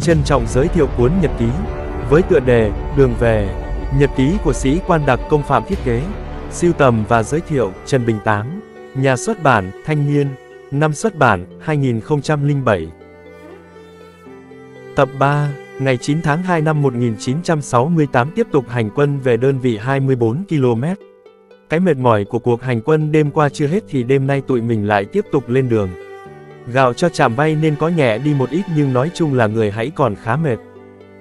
trân trọng giới thiệu cuốn nhật ký, với tựa đề, Đường về, nhật ký của sĩ quan đặc công phạm thiết kế, siêu tầm và giới thiệu, Trần Bình Tám, nhà xuất bản, Thanh Niên, năm xuất bản, 2007. Tập 3, ngày 9 tháng 2 năm 1968 tiếp tục hành quân về đơn vị 24 km. Cái mệt mỏi của cuộc hành quân đêm qua chưa hết thì đêm nay tụi mình lại tiếp tục lên đường. Gạo cho chạm bay nên có nhẹ đi một ít nhưng nói chung là người hãy còn khá mệt.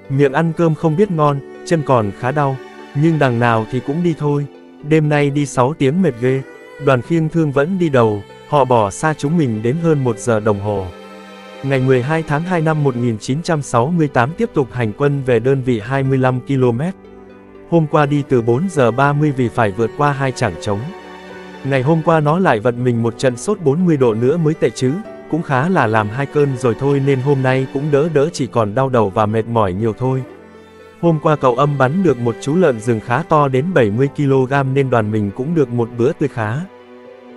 Miệng ăn cơm không biết ngon, chân còn khá đau, nhưng đằng nào thì cũng đi thôi. Đêm nay đi 6 tiếng mệt ghê, đoàn khiêng thương vẫn đi đầu, họ bỏ xa chúng mình đến hơn 1 giờ đồng hồ. Ngày 12 tháng 2 năm 1968 tiếp tục hành quân về đơn vị 25 km. Hôm qua đi từ 4 giờ 30 vì phải vượt qua hai chẳng trống. Ngày hôm qua nó lại vận mình một trận sốt 40 độ nữa mới tệ chứ, cũng khá là làm hai cơn rồi thôi nên hôm nay cũng đỡ đỡ chỉ còn đau đầu và mệt mỏi nhiều thôi. Hôm qua cậu âm bắn được một chú lợn rừng khá to đến 70kg nên đoàn mình cũng được một bữa tươi khá.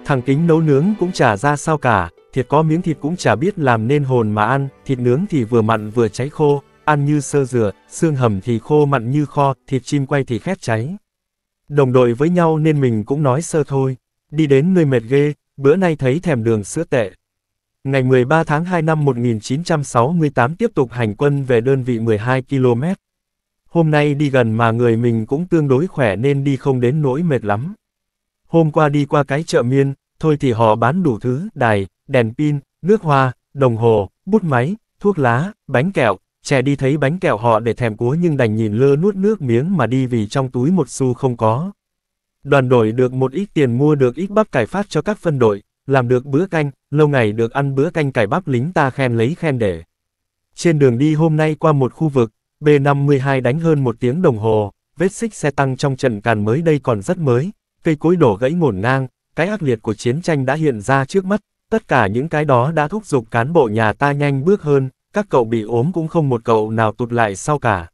Thằng kính nấu nướng cũng chả ra sao cả, thịt có miếng thịt cũng chả biết làm nên hồn mà ăn, thịt nướng thì vừa mặn vừa cháy khô, ăn như sơ dừa, xương hầm thì khô mặn như kho, thịt chim quay thì khét cháy. Đồng đội với nhau nên mình cũng nói sơ thôi, đi đến nơi mệt ghê, bữa nay thấy thèm đường sữa tệ. Ngày 13 tháng 2 năm 1968 tiếp tục hành quân về đơn vị 12 km. Hôm nay đi gần mà người mình cũng tương đối khỏe nên đi không đến nỗi mệt lắm. Hôm qua đi qua cái chợ miên, thôi thì họ bán đủ thứ, đài, đèn pin, nước hoa, đồng hồ, bút máy, thuốc lá, bánh kẹo, trẻ đi thấy bánh kẹo họ để thèm cúa nhưng đành nhìn lơ nuốt nước miếng mà đi vì trong túi một xu không có. Đoàn đội được một ít tiền mua được ít bắp cải phát cho các phân đội, làm được bữa canh, lâu ngày được ăn bữa canh cải bắp lính ta khen lấy khen để. Trên đường đi hôm nay qua một khu vực, B52 đánh hơn một tiếng đồng hồ, vết xích xe tăng trong trận càn mới đây còn rất mới, cây cối đổ gãy ngổn ngang, cái ác liệt của chiến tranh đã hiện ra trước mắt, tất cả những cái đó đã thúc giục cán bộ nhà ta nhanh bước hơn, các cậu bị ốm cũng không một cậu nào tụt lại sau cả.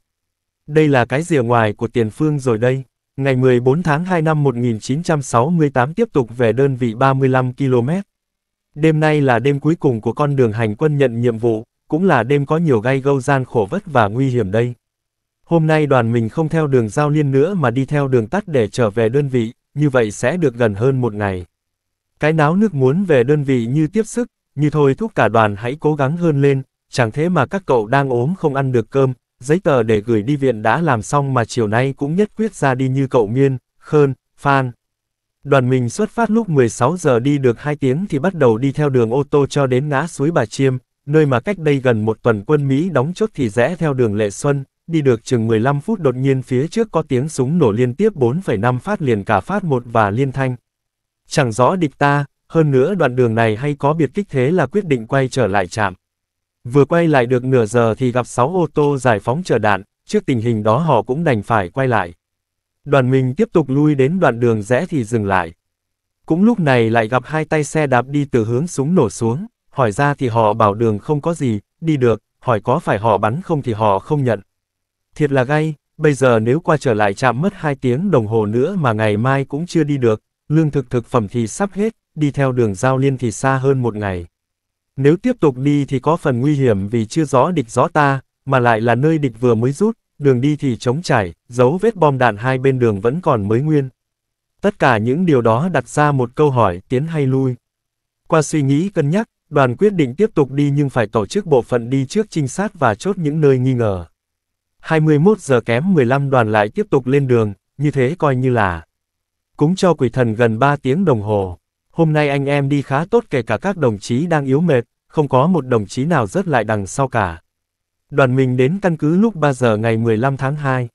Đây là cái rìa ngoài của tiền phương rồi đây. Ngày 14 tháng 2 năm 1968 tiếp tục về đơn vị 35 km. Đêm nay là đêm cuối cùng của con đường hành quân nhận nhiệm vụ, cũng là đêm có nhiều gai gâu gian khổ vất và nguy hiểm đây. Hôm nay đoàn mình không theo đường giao liên nữa mà đi theo đường tắt để trở về đơn vị, như vậy sẽ được gần hơn một ngày. Cái náo nước muốn về đơn vị như tiếp sức, như thôi thúc cả đoàn hãy cố gắng hơn lên, chẳng thế mà các cậu đang ốm không ăn được cơm, giấy tờ để gửi đi viện đã làm xong mà chiều nay cũng nhất quyết ra đi như cậu Miên, Khơn, Phan. Đoàn mình xuất phát lúc 16 giờ đi được 2 tiếng thì bắt đầu đi theo đường ô tô cho đến ngã suối Bà Chiêm, nơi mà cách đây gần một tuần quân Mỹ đóng chốt thì rẽ theo đường Lệ Xuân, đi được chừng 15 phút đột nhiên phía trước có tiếng súng nổ liên tiếp 4,5 phát liền cả phát một và liên thanh. Chẳng rõ địch ta, hơn nữa đoạn đường này hay có biệt kích thế là quyết định quay trở lại trạm. Vừa quay lại được nửa giờ thì gặp 6 ô tô giải phóng chờ đạn, trước tình hình đó họ cũng đành phải quay lại. Đoàn mình tiếp tục lui đến đoạn đường rẽ thì dừng lại. Cũng lúc này lại gặp hai tay xe đạp đi từ hướng súng nổ xuống, hỏi ra thì họ bảo đường không có gì, đi được, hỏi có phải họ bắn không thì họ không nhận. Thiệt là gay, bây giờ nếu qua trở lại chạm mất 2 tiếng đồng hồ nữa mà ngày mai cũng chưa đi được, lương thực thực phẩm thì sắp hết, đi theo đường giao liên thì xa hơn một ngày. Nếu tiếp tục đi thì có phần nguy hiểm vì chưa rõ địch rõ ta, mà lại là nơi địch vừa mới rút, đường đi thì trống trải, dấu vết bom đạn hai bên đường vẫn còn mới nguyên. Tất cả những điều đó đặt ra một câu hỏi tiến hay lui. Qua suy nghĩ cân nhắc, đoàn quyết định tiếp tục đi nhưng phải tổ chức bộ phận đi trước trinh sát và chốt những nơi nghi ngờ. 21 giờ kém 15 đoàn lại tiếp tục lên đường, như thế coi như là cúng cho quỷ thần gần 3 tiếng đồng hồ. Hôm nay anh em đi khá tốt kể cả các đồng chí đang yếu mệt, không có một đồng chí nào rớt lại đằng sau cả. Đoàn mình đến căn cứ lúc 3 giờ ngày 15 tháng 2.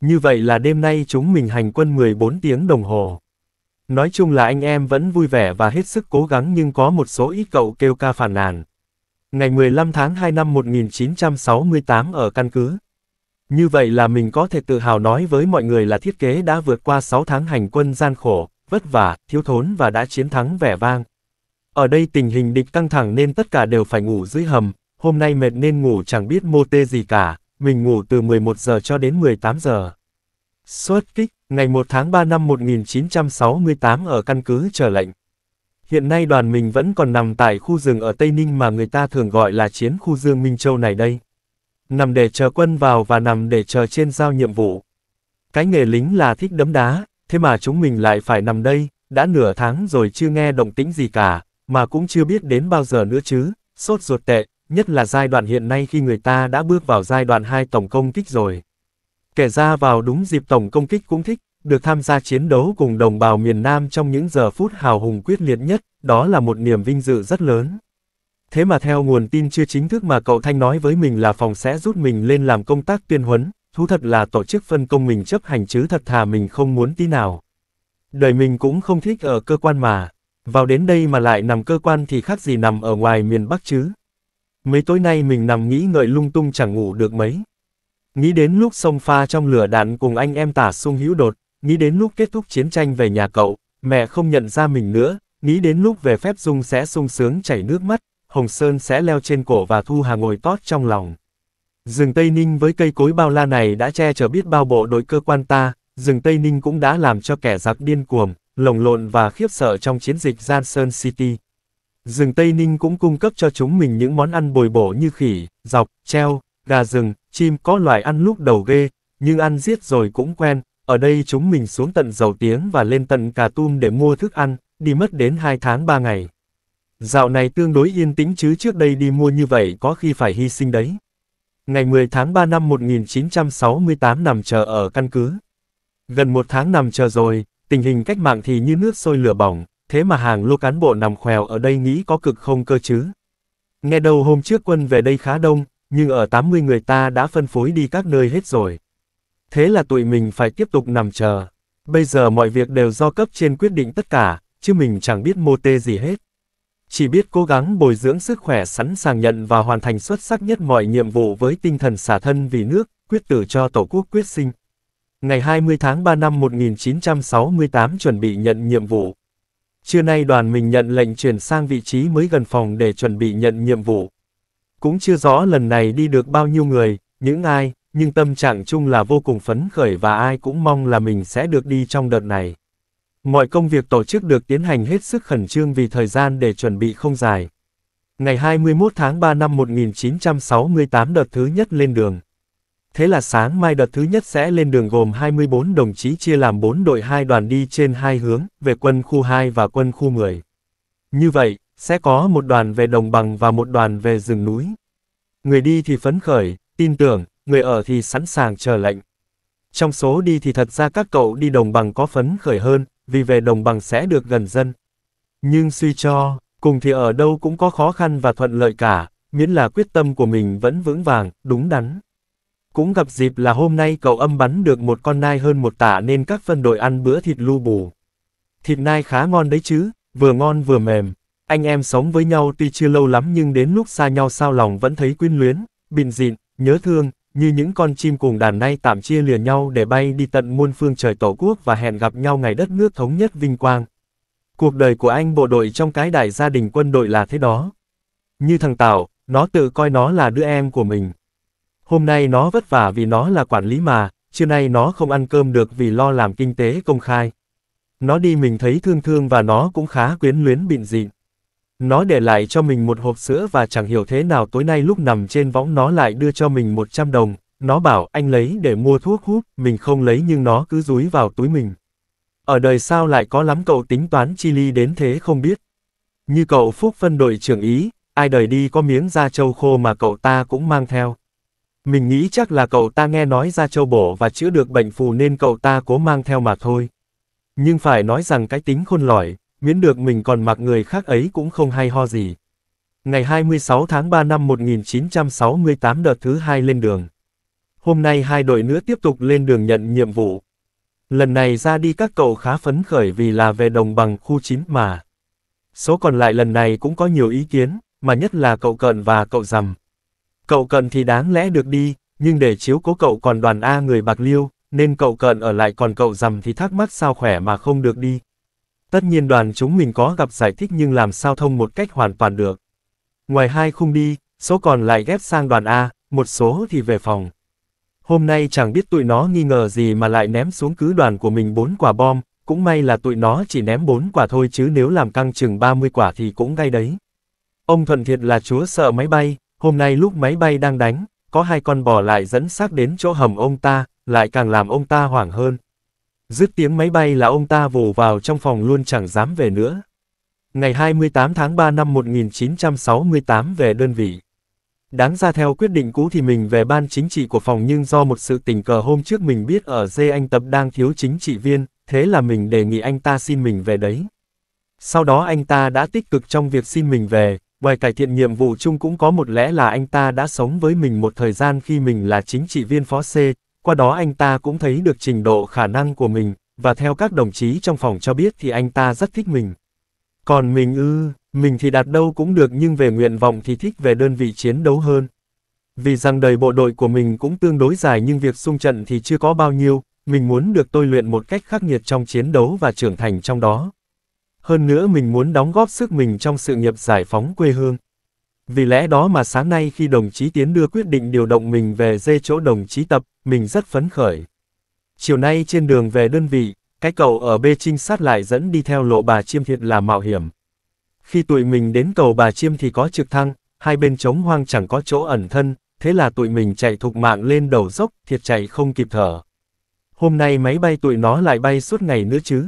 Như vậy là đêm nay chúng mình hành quân 14 tiếng đồng hồ. Nói chung là anh em vẫn vui vẻ và hết sức cố gắng nhưng có một số ít cậu kêu ca phản nàn. Ngày 15 tháng 2 năm 1968 ở căn cứ. Như vậy là mình có thể tự hào nói với mọi người là thiết kế đã vượt qua 6 tháng hành quân gian khổ, vất vả, thiếu thốn và đã chiến thắng vẻ vang. Ở đây tình hình địch căng thẳng nên tất cả đều phải ngủ dưới hầm, hôm nay mệt nên ngủ chẳng biết mô tê gì cả, mình ngủ từ 11 giờ cho đến 18 giờ. Xuất kích, ngày 1 tháng 3 năm 1968 ở căn cứ chờ lệnh. Hiện nay đoàn mình vẫn còn nằm tại khu rừng ở Tây Ninh mà người ta thường gọi là chiến khu Dương Minh Châu này đây. Nằm để chờ quân vào và nằm để chờ trên giao nhiệm vụ. Cái nghề lính là thích đấm đá, thế mà chúng mình lại phải nằm đây, đã nửa tháng rồi chưa nghe động tĩnh gì cả, mà cũng chưa biết đến bao giờ nữa chứ, sốt ruột tệ, nhất là giai đoạn hiện nay khi người ta đã bước vào giai đoạn 2 tổng công kích rồi. Kể ra vào đúng dịp tổng công kích cũng thích, được tham gia chiến đấu cùng đồng bào miền Nam trong những giờ phút hào hùng quyết liệt nhất, đó là một niềm vinh dự rất lớn. Thế mà theo nguồn tin chưa chính thức mà cậu Thanh nói với mình là phòng sẽ rút mình lên làm công tác tuyên huấn, thú thật là tổ chức phân công mình chấp hành chứ thật thà mình không muốn tí nào. Đời mình cũng không thích ở cơ quan mà, vào đến đây mà lại nằm cơ quan thì khác gì nằm ở ngoài miền Bắc chứ. Mấy tối nay mình nằm nghĩ ngợi lung tung chẳng ngủ được mấy. Nghĩ đến lúc sông pha trong lửa đạn cùng anh em tả sung hữu đột, nghĩ đến lúc kết thúc chiến tranh về nhà cậu, mẹ không nhận ra mình nữa, nghĩ đến lúc về phép dung sẽ sung sướng chảy nước mắt, Hồng Sơn sẽ leo trên cổ và Thu Hà ngồi tót trong lòng. Rừng Tây Ninh với cây cối bao la này đã che chở biết bao bộ đội cơ quan ta, rừng Tây Ninh cũng đã làm cho kẻ giặc điên cuồng, lồng lộn và khiếp sợ trong chiến dịch Johnson City. Rừng Tây Ninh cũng cung cấp cho chúng mình những món ăn bồi bổ như khỉ, dọc, treo, gà rừng, chim có loại ăn lúc đầu ghê, nhưng ăn giết rồi cũng quen, ở đây chúng mình xuống tận dầu tiếng và lên tận cà tum để mua thức ăn, đi mất đến 2 tháng 3 ngày. Dạo này tương đối yên tĩnh chứ trước đây đi mua như vậy có khi phải hy sinh đấy. Ngày 10 tháng 3 năm 1968 nằm chờ ở căn cứ. Gần một tháng nằm chờ rồi, tình hình cách mạng thì như nước sôi lửa bỏng, thế mà hàng lô cán bộ nằm khèo ở đây nghĩ có cực không cơ chứ. Nghe đầu hôm trước quân về đây khá đông, nhưng ở 80 người ta đã phân phối đi các nơi hết rồi. Thế là tụi mình phải tiếp tục nằm chờ. Bây giờ mọi việc đều do cấp trên quyết định tất cả, chứ mình chẳng biết mô tê gì hết. Chỉ biết cố gắng bồi dưỡng sức khỏe sẵn sàng nhận và hoàn thành xuất sắc nhất mọi nhiệm vụ với tinh thần xả thân vì nước, quyết tử cho Tổ quốc quyết sinh. Ngày 20 tháng 3 năm 1968 chuẩn bị nhận nhiệm vụ. Trưa nay đoàn mình nhận lệnh chuyển sang vị trí mới gần phòng để chuẩn bị nhận nhiệm vụ. Cũng chưa rõ lần này đi được bao nhiêu người, những ai, nhưng tâm trạng chung là vô cùng phấn khởi và ai cũng mong là mình sẽ được đi trong đợt này. Mọi công việc tổ chức được tiến hành hết sức khẩn trương vì thời gian để chuẩn bị không dài. Ngày 21 tháng 3 năm 1968 đợt thứ nhất lên đường. Thế là sáng mai đợt thứ nhất sẽ lên đường gồm 24 đồng chí chia làm 4 đội hai đoàn đi trên hai hướng, về quân khu 2 và quân khu 10. Như vậy, sẽ có một đoàn về đồng bằng và một đoàn về rừng núi. Người đi thì phấn khởi, tin tưởng, người ở thì sẵn sàng chờ lệnh. Trong số đi thì thật ra các cậu đi đồng bằng có phấn khởi hơn, vì về đồng bằng sẽ được gần dân. Nhưng suy cho, cùng thì ở đâu cũng có khó khăn và thuận lợi cả, miễn là quyết tâm của mình vẫn vững vàng, đúng đắn. Cũng gặp dịp là hôm nay cậu âm bắn được một con nai hơn một tả nên các phân đội ăn bữa thịt lu bù. Thịt nai khá ngon đấy chứ, vừa ngon vừa mềm. Anh em sống với nhau tuy chưa lâu lắm nhưng đến lúc xa nhau sao lòng vẫn thấy quyến luyến, bình dịn, nhớ thương, như những con chim cùng đàn nay tạm chia lìa nhau để bay đi tận muôn phương trời tổ quốc và hẹn gặp nhau ngày đất nước thống nhất vinh quang. Cuộc đời của anh bộ đội trong cái đại gia đình quân đội là thế đó. Như thằng Tảo, nó tự coi nó là đứa em của mình. Hôm nay nó vất vả vì nó là quản lý mà, trưa nay nó không ăn cơm được vì lo làm kinh tế công khai. Nó đi mình thấy thương thương và nó cũng khá quyến luyến bịn dịn. Nó để lại cho mình một hộp sữa và chẳng hiểu thế nào tối nay lúc nằm trên võng nó lại đưa cho mình 100 đồng. Nó bảo anh lấy để mua thuốc hút, mình không lấy nhưng nó cứ rúi vào túi mình. Ở đời sao lại có lắm cậu tính toán chi ly đến thế không biết. Như cậu Phúc phân đội trưởng ý, ai đời đi có miếng da trâu khô mà cậu ta cũng mang theo. Mình nghĩ chắc là cậu ta nghe nói da trâu bổ và chữa được bệnh phù nên cậu ta cố mang theo mà thôi. Nhưng phải nói rằng cái tính khôn lỏi, miễn được mình còn mặc người khác ấy cũng không hay ho gì. Ngày 26 tháng 3 năm 1968 đợt thứ hai lên đường. Hôm nay hai đội nữa tiếp tục lên đường nhận nhiệm vụ. Lần này ra đi các cậu khá phấn khởi vì là về đồng bằng khu 9 mà. Số còn lại lần này cũng có nhiều ý kiến, mà nhất là cậu Cận và cậu Rằm. Cậu Cận thì đáng lẽ được đi, nhưng để chiếu cố cậu còn đoàn A người Bạc Liêu, nên cậu Cận ở lại còn cậu Rằm thì thắc mắc sao khỏe mà không được đi. Tất nhiên đoàn chúng mình có gặp giải thích nhưng làm sao thông một cách hoàn toàn được. Ngoài hai khung đi, số còn lại ghép sang đoàn A, một số thì về phòng. Hôm nay chẳng biết tụi nó nghi ngờ gì mà lại ném xuống cứ đoàn của mình bốn quả bom, cũng may là tụi nó chỉ ném bốn quả thôi chứ nếu làm căng chừng 30 quả thì cũng gay đấy. Ông Thuận Thiệt là chúa sợ máy bay, hôm nay lúc máy bay đang đánh, có hai con bò lại dẫn xác đến chỗ hầm ông ta, lại càng làm ông ta hoảng hơn. Dứt tiếng máy bay là ông ta vồ vào trong phòng luôn chẳng dám về nữa. Ngày 28 tháng 3 năm 1968 về đơn vị. Đáng ra theo quyết định cũ thì mình về ban chính trị của phòng nhưng do một sự tình cờ hôm trước mình biết ở dê anh tập đang thiếu chính trị viên, thế là mình đề nghị anh ta xin mình về đấy. Sau đó anh ta đã tích cực trong việc xin mình về, ngoài cải thiện nhiệm vụ chung cũng có một lẽ là anh ta đã sống với mình một thời gian khi mình là chính trị viên phó C, qua đó anh ta cũng thấy được trình độ khả năng của mình, và theo các đồng chí trong phòng cho biết thì anh ta rất thích mình. Còn mình ư, mình thì đạt đâu cũng được nhưng về nguyện vọng thì thích về đơn vị chiến đấu hơn. Vì rằng đời bộ đội của mình cũng tương đối dài nhưng việc xung trận thì chưa có bao nhiêu, mình muốn được tôi luyện một cách khắc nghiệt trong chiến đấu và trưởng thành trong đó. Hơn nữa mình muốn đóng góp sức mình trong sự nghiệp giải phóng quê hương. Vì lẽ đó mà sáng nay khi đồng chí Tiến đưa quyết định điều động mình về dê chỗ đồng chí tập, mình rất phấn khởi. Chiều nay trên đường về đơn vị, cái cầu ở bê trinh sát lại dẫn đi theo lộ bà chiêm thiệt là mạo hiểm. Khi tụi mình đến cầu bà chiêm thì có trực thăng, hai bên trống hoang chẳng có chỗ ẩn thân, thế là tụi mình chạy thục mạng lên đầu dốc, thiệt chạy không kịp thở. Hôm nay máy bay tụi nó lại bay suốt ngày nữa chứ.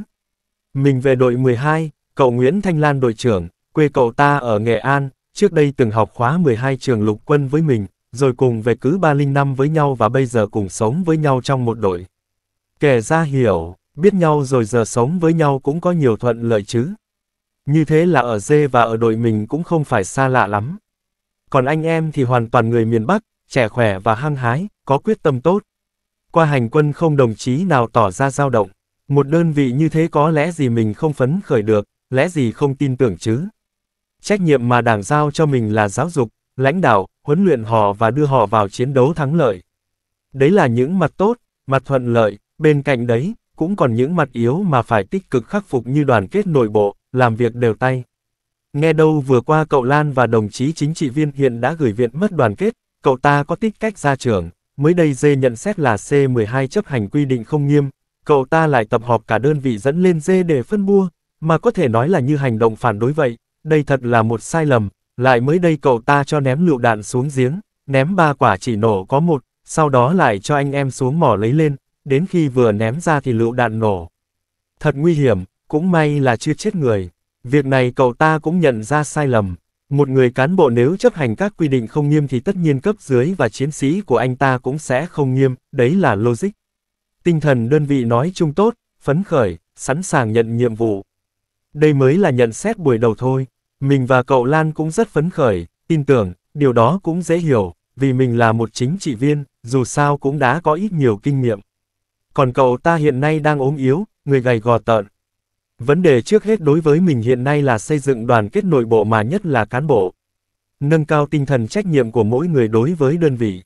Mình về đội 12, cậu Nguyễn Thanh Lan đội trưởng, quê cậu ta ở Nghệ An, trước đây từng học khóa 12 trường lục quân với mình, rồi cùng về cứ 305 với nhau và bây giờ cùng sống với nhau trong một đội. Kể ra hiểu, biết nhau rồi giờ sống với nhau cũng có nhiều thuận lợi chứ. Như thế là ở dê và ở đội mình cũng không phải xa lạ lắm. Còn anh em thì hoàn toàn người miền Bắc, trẻ khỏe và hăng hái, có quyết tâm tốt. Qua hành quân không đồng chí nào tỏ ra dao động. Một đơn vị như thế có lẽ gì mình không phấn khởi được, lẽ gì không tin tưởng chứ. Trách nhiệm mà đảng giao cho mình là giáo dục, lãnh đạo, huấn luyện họ và đưa họ vào chiến đấu thắng lợi. Đấy là những mặt tốt, mặt thuận lợi, bên cạnh đấy, cũng còn những mặt yếu mà phải tích cực khắc phục như đoàn kết nội bộ, làm việc đều tay. Nghe đâu vừa qua cậu Lan và đồng chí chính trị viên hiện đã gửi viện mất đoàn kết, cậu ta có tích cách ra trường, mới đây dê nhận xét là C12 chấp hành quy định không nghiêm, cậu ta lại tập họp cả đơn vị dẫn lên dê để phân bua, mà có thể nói là như hành động phản đối vậy, đây thật là một sai lầm, lại mới đây cậu ta cho ném lựu đạn xuống giếng, ném ba quả chỉ nổ có một, sau đó lại cho anh em xuống mỏ lấy lên, đến khi vừa ném ra thì lựu đạn nổ. Thật nguy hiểm, cũng may là chưa chết người. Việc này cậu ta cũng nhận ra sai lầm. Một người cán bộ nếu chấp hành các quy định không nghiêm thì tất nhiên cấp dưới và chiến sĩ của anh ta cũng sẽ không nghiêm, đấy là logic. Tinh thần đơn vị nói chung tốt, phấn khởi, sẵn sàng nhận nhiệm vụ. Đây mới là nhận xét buổi đầu thôi. Mình và cậu Lan cũng rất phấn khởi, tin tưởng, điều đó cũng dễ hiểu, vì mình là một chính trị viên, dù sao cũng đã có ít nhiều kinh nghiệm. Còn cậu ta hiện nay đang ốm yếu, người gầy gò tợn. Vấn đề trước hết đối với mình hiện nay là xây dựng đoàn kết nội bộ mà nhất là cán bộ. Nâng cao tinh thần trách nhiệm của mỗi người đối với đơn vị.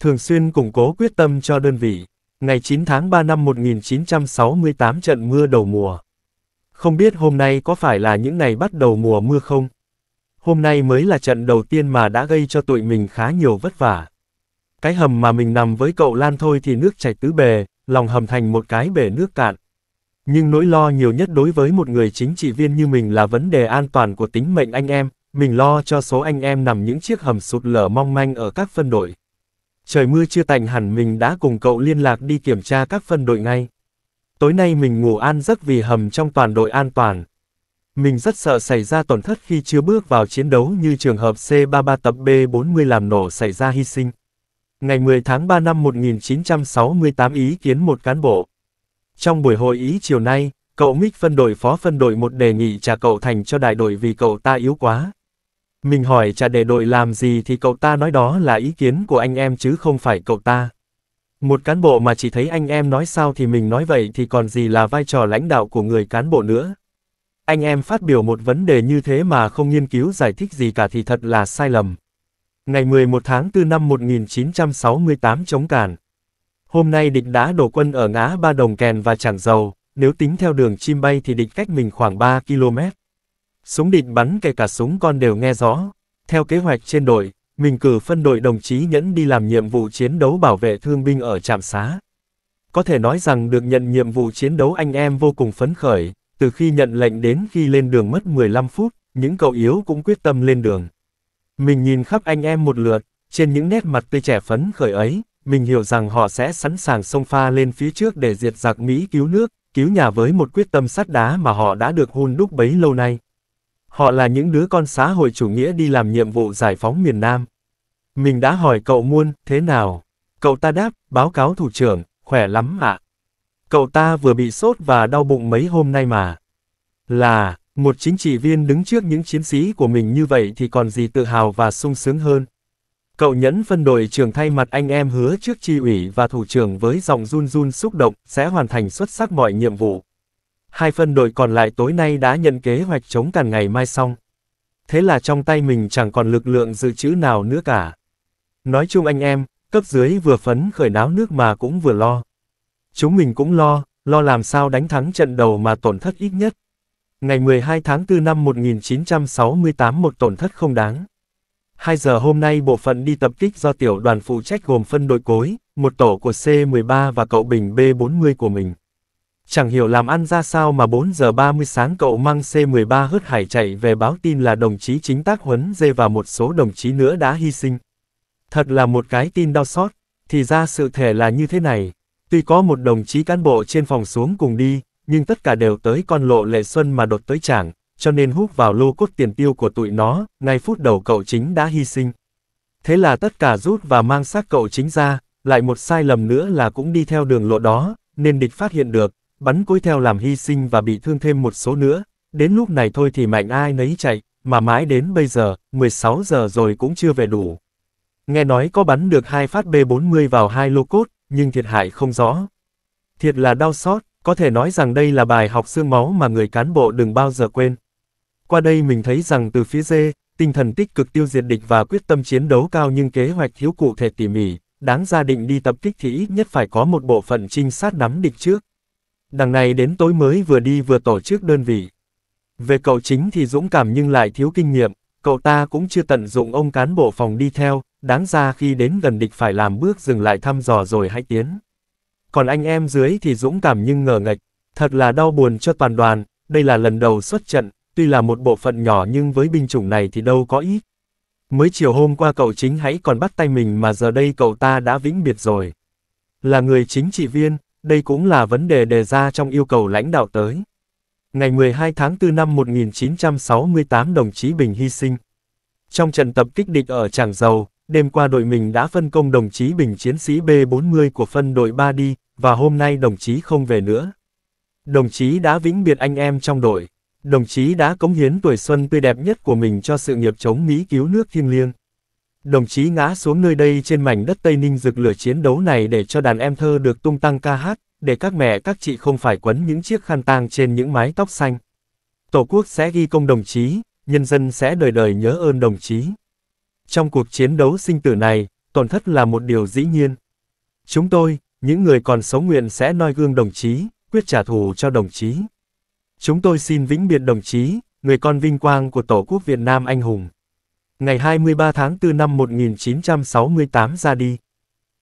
Thường xuyên củng cố quyết tâm cho đơn vị. Ngày 9 tháng 3 năm 1968 trận mưa đầu mùa. Không biết hôm nay có phải là những ngày bắt đầu mùa mưa không? Hôm nay mới là trận đầu tiên mà đã gây cho tụi mình khá nhiều vất vả. Cái hầm mà mình nằm với cậu Lan thôi thì nước chảy tứ bề, lòng hầm thành một cái bể nước cạn. Nhưng nỗi lo nhiều nhất đối với một người chính trị viên như mình là vấn đề an toàn của tính mệnh anh em, mình lo cho số anh em nằm những chiếc hầm sụt lở mong manh ở các phân đội. Trời mưa chưa tạnh hẳn mình đã cùng cậu liên lạc đi kiểm tra các phân đội ngay. Tối nay mình ngủ an giấc vì hầm trong toàn đội an toàn. Mình rất sợ xảy ra tổn thất khi chưa bước vào chiến đấu như trường hợp C33 tập B40 làm nổ xảy ra hy sinh. Ngày 10 tháng 3 năm 1968 ý kiến một cán bộ. Trong buổi hội ý chiều nay, cậu Mick phân đội phó phân đội một đề nghị trả cậu thành cho đại đội vì cậu ta yếu quá. Mình hỏi trả để đội làm gì thì cậu ta nói đó là ý kiến của anh em chứ không phải cậu ta. Một cán bộ mà chỉ thấy anh em nói sao thì mình nói vậy thì còn gì là vai trò lãnh đạo của người cán bộ nữa. Anh em phát biểu một vấn đề như thế mà không nghiên cứu giải thích gì cả thì thật là sai lầm. Ngày 11 tháng 4 năm 1968 chống cản. Hôm nay địch đã đổ quân ở ngã Ba Đồng Kèn và Trảng Dầu, nếu tính theo đường chim bay thì địch cách mình khoảng 3 km. Súng địch bắn kể cả súng con đều nghe rõ. Theo kế hoạch trên đội, mình cử phân đội đồng chí Nhẫn đi làm nhiệm vụ chiến đấu bảo vệ thương binh ở trạm xá. Có thể nói rằng được nhận nhiệm vụ chiến đấu anh em vô cùng phấn khởi, từ khi nhận lệnh đến khi lên đường mất 15 phút, những cậu yếu cũng quyết tâm lên đường. Mình nhìn khắp anh em một lượt, trên những nét mặt tươi trẻ phấn khởi ấy, mình hiểu rằng họ sẽ sẵn sàng xông pha lên phía trước để diệt giặc Mỹ cứu nước, cứu nhà với một quyết tâm sắt đá mà họ đã được hôn đúc bấy lâu nay. Họ là những đứa con xã hội chủ nghĩa đi làm nhiệm vụ giải phóng miền Nam. Mình đã hỏi cậu Muôn, thế nào? Cậu ta đáp, báo cáo thủ trưởng, khỏe lắm ạ. Cậu ta vừa bị sốt và đau bụng mấy hôm nay mà. Là, một chính trị viên đứng trước những chiến sĩ của mình như vậy thì còn gì tự hào và sung sướng hơn. Cậu nhẫn phân đội trưởng thay mặt anh em hứa trước tri ủy và thủ trưởng với giọng run run xúc động sẽ hoàn thành xuất sắc mọi nhiệm vụ. Hai phân đội còn lại tối nay đã nhận kế hoạch chống càn ngày mai xong. Thế là trong tay mình chẳng còn lực lượng dự trữ nào nữa cả. Nói chung anh em, cấp dưới vừa phấn khởi náo nước mà cũng vừa lo. Chúng mình cũng lo, lo làm sao đánh thắng trận đầu mà tổn thất ít nhất. Ngày 12 tháng 4 năm 1968 một tổn thất không đáng. 2 giờ hôm nay bộ phận đi tập kích do tiểu đoàn phụ trách gồm phân đội cối, một tổ của C-13 và cậu Bình B-40 của mình. Chẳng hiểu làm ăn ra sao mà 4 giờ 30 sáng cậu mang C-13 hớt hải chạy về báo tin là đồng chí chính tác huấn dê và một số đồng chí nữa đã hy sinh. Thật là một cái tin đau xót, thì ra sự thể là như thế này. Tuy có một đồng chí cán bộ trên phòng xuống cùng đi, nhưng tất cả đều tới con lộ lệ xuân mà đột tới chẳng, cho nên hút vào lô cốt tiền tiêu của tụi nó, ngay phút đầu cậu chính đã hy sinh. Thế là tất cả rút và mang xác cậu chính ra, lại một sai lầm nữa là cũng đi theo đường lộ đó, nên địch phát hiện được, bắn cối theo làm hy sinh và bị thương thêm một số nữa, đến lúc này thôi thì mạnh ai nấy chạy, mà mãi đến bây giờ, 16 giờ rồi cũng chưa về đủ. Nghe nói có bắn được hai phát B40 vào hai lô cốt, nhưng thiệt hại không rõ. Thiệt là đau xót, có thể nói rằng đây là bài học xương máu mà người cán bộ đừng bao giờ quên. Qua đây mình thấy rằng từ phía dê, tinh thần tích cực tiêu diệt địch và quyết tâm chiến đấu cao nhưng kế hoạch thiếu cụ thể tỉ mỉ, đáng ra định đi tập kích thì ít nhất phải có một bộ phận trinh sát nắm địch trước. Đằng này đến tối mới vừa đi vừa tổ chức đơn vị. Về cậu chính thì dũng cảm nhưng lại thiếu kinh nghiệm, cậu ta cũng chưa tận dụng ông cán bộ phòng đi theo, đáng ra khi đến gần địch phải làm bước dừng lại thăm dò rồi hãy tiến. Còn anh em dưới thì dũng cảm nhưng ngờ ngạch, thật là đau buồn cho toàn đoàn, đây là lần đầu xuất trận, tuy là một bộ phận nhỏ nhưng với binh chủng này thì đâu có ít. Mới chiều hôm qua cậu chính hãy còn bắt tay mình mà giờ đây cậu ta đã vĩnh biệt rồi. Là người chính trị viên, đây cũng là vấn đề đề ra trong yêu cầu lãnh đạo tới. Ngày 12 tháng 4 năm 1968 đồng chí Bình hy sinh. Trong trận tập kích địch ở Tràng Dầu, đêm qua đội mình đã phân công đồng chí Bình chiến sĩ B40 của phân đội 3 đi, và hôm nay đồng chí không về nữa. Đồng chí đã vĩnh biệt anh em trong đội. Đồng chí đã cống hiến tuổi xuân tươi đẹp nhất của mình cho sự nghiệp chống Mỹ cứu nước thiêng liêng. Đồng chí ngã xuống nơi đây trên mảnh đất Tây Ninh rực lửa chiến đấu này để cho đàn em thơ được tung tăng ca hát, để các mẹ các chị không phải quấn những chiếc khăn tang trên những mái tóc xanh. Tổ quốc sẽ ghi công đồng chí, nhân dân sẽ đời đời nhớ ơn đồng chí. Trong cuộc chiến đấu sinh tử này, tổn thất là một điều dĩ nhiên. Chúng tôi, những người còn sống nguyện sẽ noi gương đồng chí, quyết trả thù cho đồng chí. Chúng tôi xin vĩnh biệt đồng chí, người con vinh quang của Tổ quốc Việt Nam anh hùng. Ngày 23 tháng 4 năm 1968 ra đi.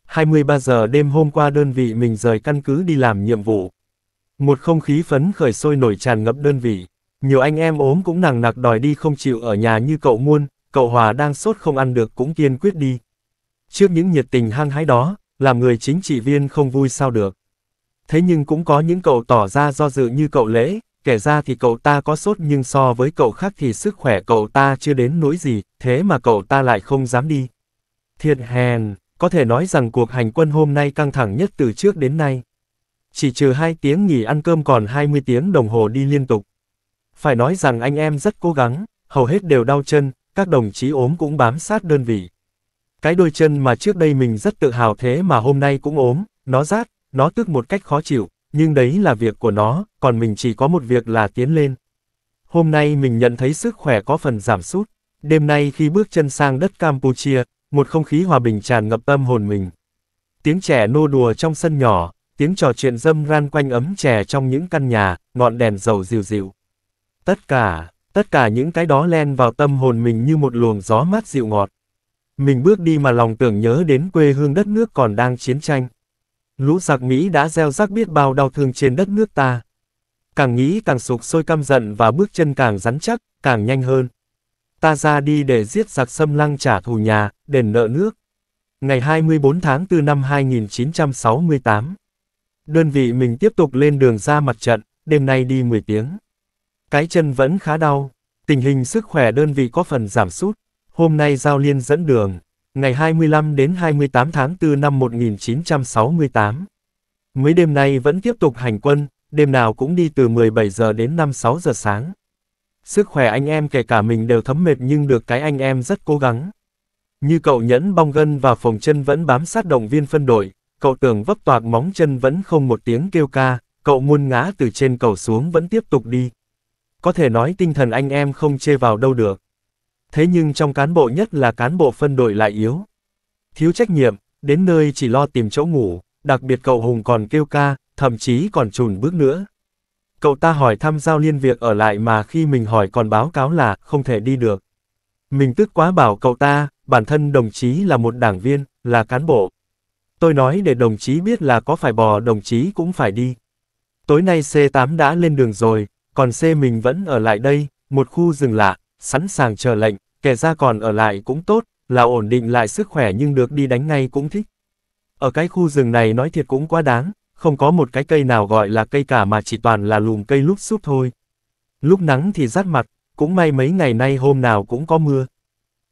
23 giờ đêm hôm qua đơn vị mình rời căn cứ đi làm nhiệm vụ. Một không khí phấn khởi sôi nổi tràn ngập đơn vị. Nhiều anh em ốm cũng nặng nặc đòi đi không chịu ở nhà như cậu Muôn, cậu Hòa đang sốt không ăn được cũng kiên quyết đi. Trước những nhiệt tình hăng hái đó, làm người chính trị viên không vui sao được. Thế nhưng cũng có những cậu tỏ ra do dự như cậu Lễ, kể ra thì cậu ta có sốt nhưng so với cậu khác thì sức khỏe cậu ta chưa đến nỗi gì, thế mà cậu ta lại không dám đi. Thiệt hèn, có thể nói rằng cuộc hành quân hôm nay căng thẳng nhất từ trước đến nay. Chỉ trừ 2 tiếng nghỉ ăn cơm còn 20 tiếng đồng hồ đi liên tục. Phải nói rằng anh em rất cố gắng, hầu hết đều đau chân, các đồng chí ốm cũng bám sát đơn vị. Cái đôi chân mà trước đây mình rất tự hào thế mà hôm nay cũng ốm, nó rát, nó tức một cách khó chịu, nhưng đấy là việc của nó, còn mình chỉ có một việc là tiến lên. Hôm nay mình nhận thấy sức khỏe có phần giảm sút. Đêm nay khi bước chân sang đất Campuchia, một không khí hòa bình tràn ngập tâm hồn mình. Tiếng trẻ nô đùa trong sân nhỏ, tiếng trò chuyện dâm ran quanh ấm chè trong những căn nhà, ngọn đèn dầu dịu dịu. Tất cả, tất cả những cái đó len vào tâm hồn mình như một luồng gió mát dịu ngọt. Mình bước đi mà lòng tưởng nhớ đến quê hương đất nước còn đang chiến tranh. Lũ giặc Mỹ đã gieo rắc biết bao đau thương trên đất nước ta. Càng nghĩ càng sục sôi căm giận và bước chân càng rắn chắc, càng nhanh hơn. Ta ra đi để giết giặc xâm lăng trả thù nhà, đền nợ nước. Ngày 24 tháng 4 năm 2968. Đơn vị mình tiếp tục lên đường ra mặt trận, đêm nay đi 10 tiếng. Cái chân vẫn khá đau, tình hình sức khỏe đơn vị có phần giảm sút. Hôm nay giao liên dẫn đường, ngày 25 đến 28 tháng 4 năm 1968. Mấy đêm nay vẫn tiếp tục hành quân, đêm nào cũng đi từ 17 giờ đến 5-6 giờ sáng. Sức khỏe anh em kể cả mình đều thấm mệt nhưng được cái anh em rất cố gắng. Như cậu nhẫn bong gân và phồng chân vẫn bám sát động viên phân đội, cậu tưởng vấp toạc móng chân vẫn không một tiếng kêu ca, cậu muôn ngã từ trên cầu xuống vẫn tiếp tục đi. Có thể nói tinh thần anh em không chê vào đâu được. Thế nhưng trong cán bộ nhất là cán bộ phân đội lại yếu. Thiếu trách nhiệm, đến nơi chỉ lo tìm chỗ ngủ, đặc biệt cậu Hùng còn kêu ca, thậm chí còn chùn bước nữa. Cậu ta hỏi thăm giao liên việc ở lại mà khi mình hỏi còn báo cáo là không thể đi được. Mình tức quá bảo cậu ta, bản thân đồng chí là một đảng viên, là cán bộ. Tôi nói để đồng chí biết là có phải bò đồng chí cũng phải đi. Tối nay C8 đã lên đường rồi, còn C mình vẫn ở lại đây, một khu rừng lạ, sẵn sàng chờ lệnh, kẻ ra còn ở lại cũng tốt, là ổn định lại sức khỏe nhưng được đi đánh ngay cũng thích. Ở cái khu rừng này nói thiệt cũng quá đáng, không có một cái cây nào gọi là cây cả mà chỉ toàn là lùm cây lúc súp thôi. Lúc nắng thì rát mặt, cũng may mấy ngày nay hôm nào cũng có mưa.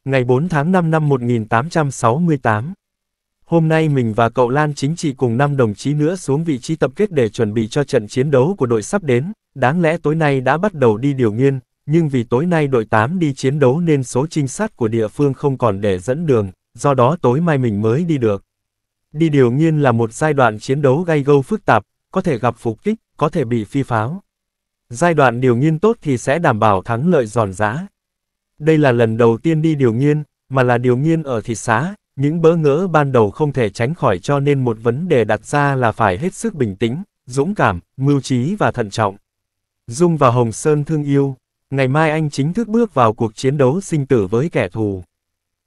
Ngày 4 tháng 5 năm 1868. Hôm nay mình và cậu Lan chính trị cùng 5 đồng chí nữa xuống vị trí tập kết để chuẩn bị cho trận chiến đấu của đội sắp đến, đáng lẽ tối nay đã bắt đầu đi điều nghiên, nhưng vì tối nay đội 8 đi chiến đấu nên số trinh sát của địa phương không còn để dẫn đường, do đó tối mai mình mới đi được. Đi điều nghiên là một giai đoạn chiến đấu gay gâu phức tạp, có thể gặp phục kích, có thể bị phi pháo. Giai đoạn điều nghiên tốt thì sẽ đảm bảo thắng lợi giòn giã. Đây là lần đầu tiên đi điều nghiên, mà là điều nghiên ở thị xã, những bỡ ngỡ ban đầu không thể tránh khỏi cho nên một vấn đề đặt ra là phải hết sức bình tĩnh, dũng cảm, mưu trí và thận trọng. Dung và Hồng Sơn thương yêu, ngày mai anh chính thức bước vào cuộc chiến đấu sinh tử với kẻ thù.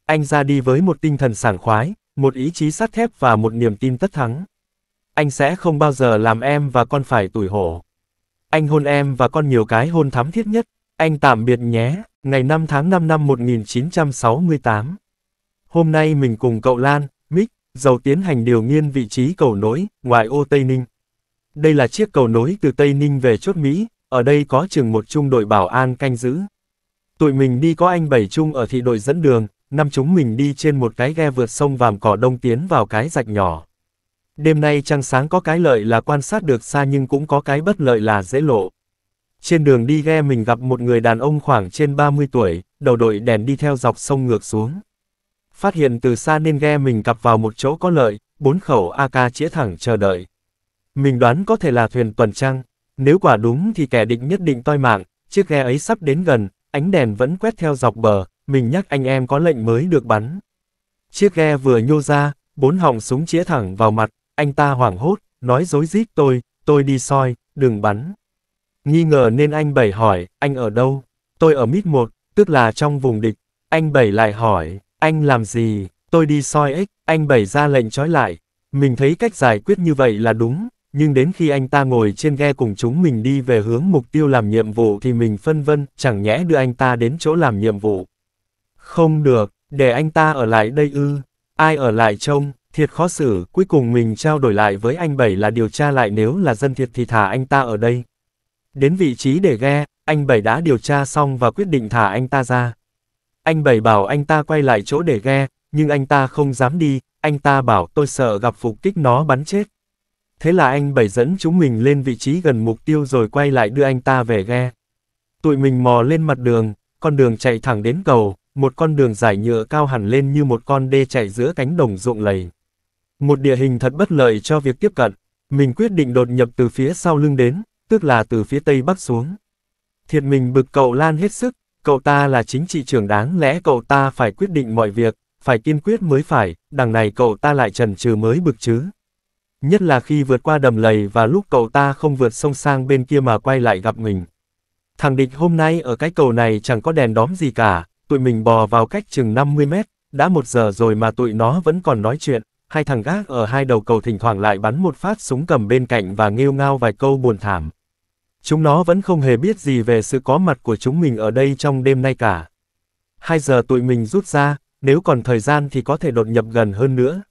Anh ra đi với một tinh thần sảng khoái, một ý chí sắt thép và một niềm tin tất thắng. Anh sẽ không bao giờ làm em và con phải tủi hổ. Anh hôn em và con nhiều cái hôn thắm thiết nhất. Anh tạm biệt nhé, ngày 5 tháng 5 năm 1968. Hôm nay mình cùng cậu Lan, Mick, dầu tiến hành điều nghiên vị trí cầu nối, ngoài ô Tây Ninh. Đây là chiếc cầu nối từ Tây Ninh về chốt Mỹ, ở đây có chừng một trung đội bảo an canh giữ. Tụi mình đi có anh bảy trung ở thị đội dẫn đường, năm chúng mình đi trên một cái ghe vượt sông vàm cỏ đông tiến vào cái rạch nhỏ. Đêm nay trăng sáng có cái lợi là quan sát được xa nhưng cũng có cái bất lợi là dễ lộ. Trên đường đi ghe mình gặp một người đàn ông khoảng trên 30 tuổi, đầu đội đèn đi theo dọc sông ngược xuống. Phát hiện từ xa nên ghe mình cặp vào một chỗ có lợi, bốn khẩu AK chĩa thẳng chờ đợi. Mình đoán có thể là thuyền tuần trăng, nếu quả đúng thì kẻ địch nhất định toi mạng, chiếc ghe ấy sắp đến gần, ánh đèn vẫn quét theo dọc bờ, mình nhắc anh em có lệnh mới được bắn. Chiếc ghe vừa nhô ra, bốn họng súng chĩa thẳng vào mặt, anh ta hoảng hốt, nói dối rít tôi, tôi đi soi, đừng bắn. Nghi ngờ nên anh Bảy hỏi, anh ở đâu? Tôi ở mít một tức là trong vùng địch. Anh Bảy lại hỏi, anh làm gì? Tôi đi soi ếch, anh Bảy ra lệnh trói lại. Mình thấy cách giải quyết như vậy là đúng, nhưng đến khi anh ta ngồi trên ghe cùng chúng mình đi về hướng mục tiêu làm nhiệm vụ thì mình phân vân, chẳng nhẽ đưa anh ta đến chỗ làm nhiệm vụ. Không được, để anh ta ở lại đây ư, ai ở lại trông, thiệt khó xử, cuối cùng mình trao đổi lại với anh Bảy là điều tra lại nếu là dân thiệt thì thả anh ta ở đây. Đến vị trí để ghe, anh Bảy đã điều tra xong và quyết định thả anh ta ra. Anh Bảy bảo anh ta quay lại chỗ để ghe, nhưng anh ta không dám đi, anh ta bảo tôi sợ gặp phục kích nó bắn chết. Thế là anh Bảy dẫn chúng mình lên vị trí gần mục tiêu rồi quay lại đưa anh ta về ghe. Tụi mình mò lên mặt đường, con đường chạy thẳng đến cầu, một con đường dải nhựa cao hẳn lên như một con đê chạy giữa cánh đồng ruộng lầy. Một địa hình thật bất lợi cho việc tiếp cận, mình quyết định đột nhập từ phía sau lưng đến, tức là từ phía tây bắc xuống. Thiệt mình bực cậu Lan hết sức, cậu ta là chính trị trưởng đáng lẽ cậu ta phải quyết định mọi việc, phải kiên quyết mới phải, đằng này cậu ta lại trần trừ mới bực chứ. Nhất là khi vượt qua đầm lầy và lúc cậu ta không vượt sông sang bên kia mà quay lại gặp mình. Thằng địch hôm nay ở cái cầu này chẳng có đèn đóm gì cả, tụi mình bò vào cách chừng 50 mét, đã một giờ rồi mà tụi nó vẫn còn nói chuyện, hai thằng gác ở hai đầu cầu thỉnh thoảng lại bắn một phát súng cầm bên cạnh và nghêu ngao vài câu buồn thảm. Chúng nó vẫn không hề biết gì về sự có mặt của chúng mình ở đây trong đêm nay cả. hai giờ tụi mình rút ra, nếu còn thời gian thì có thể đột nhập gần hơn nữa.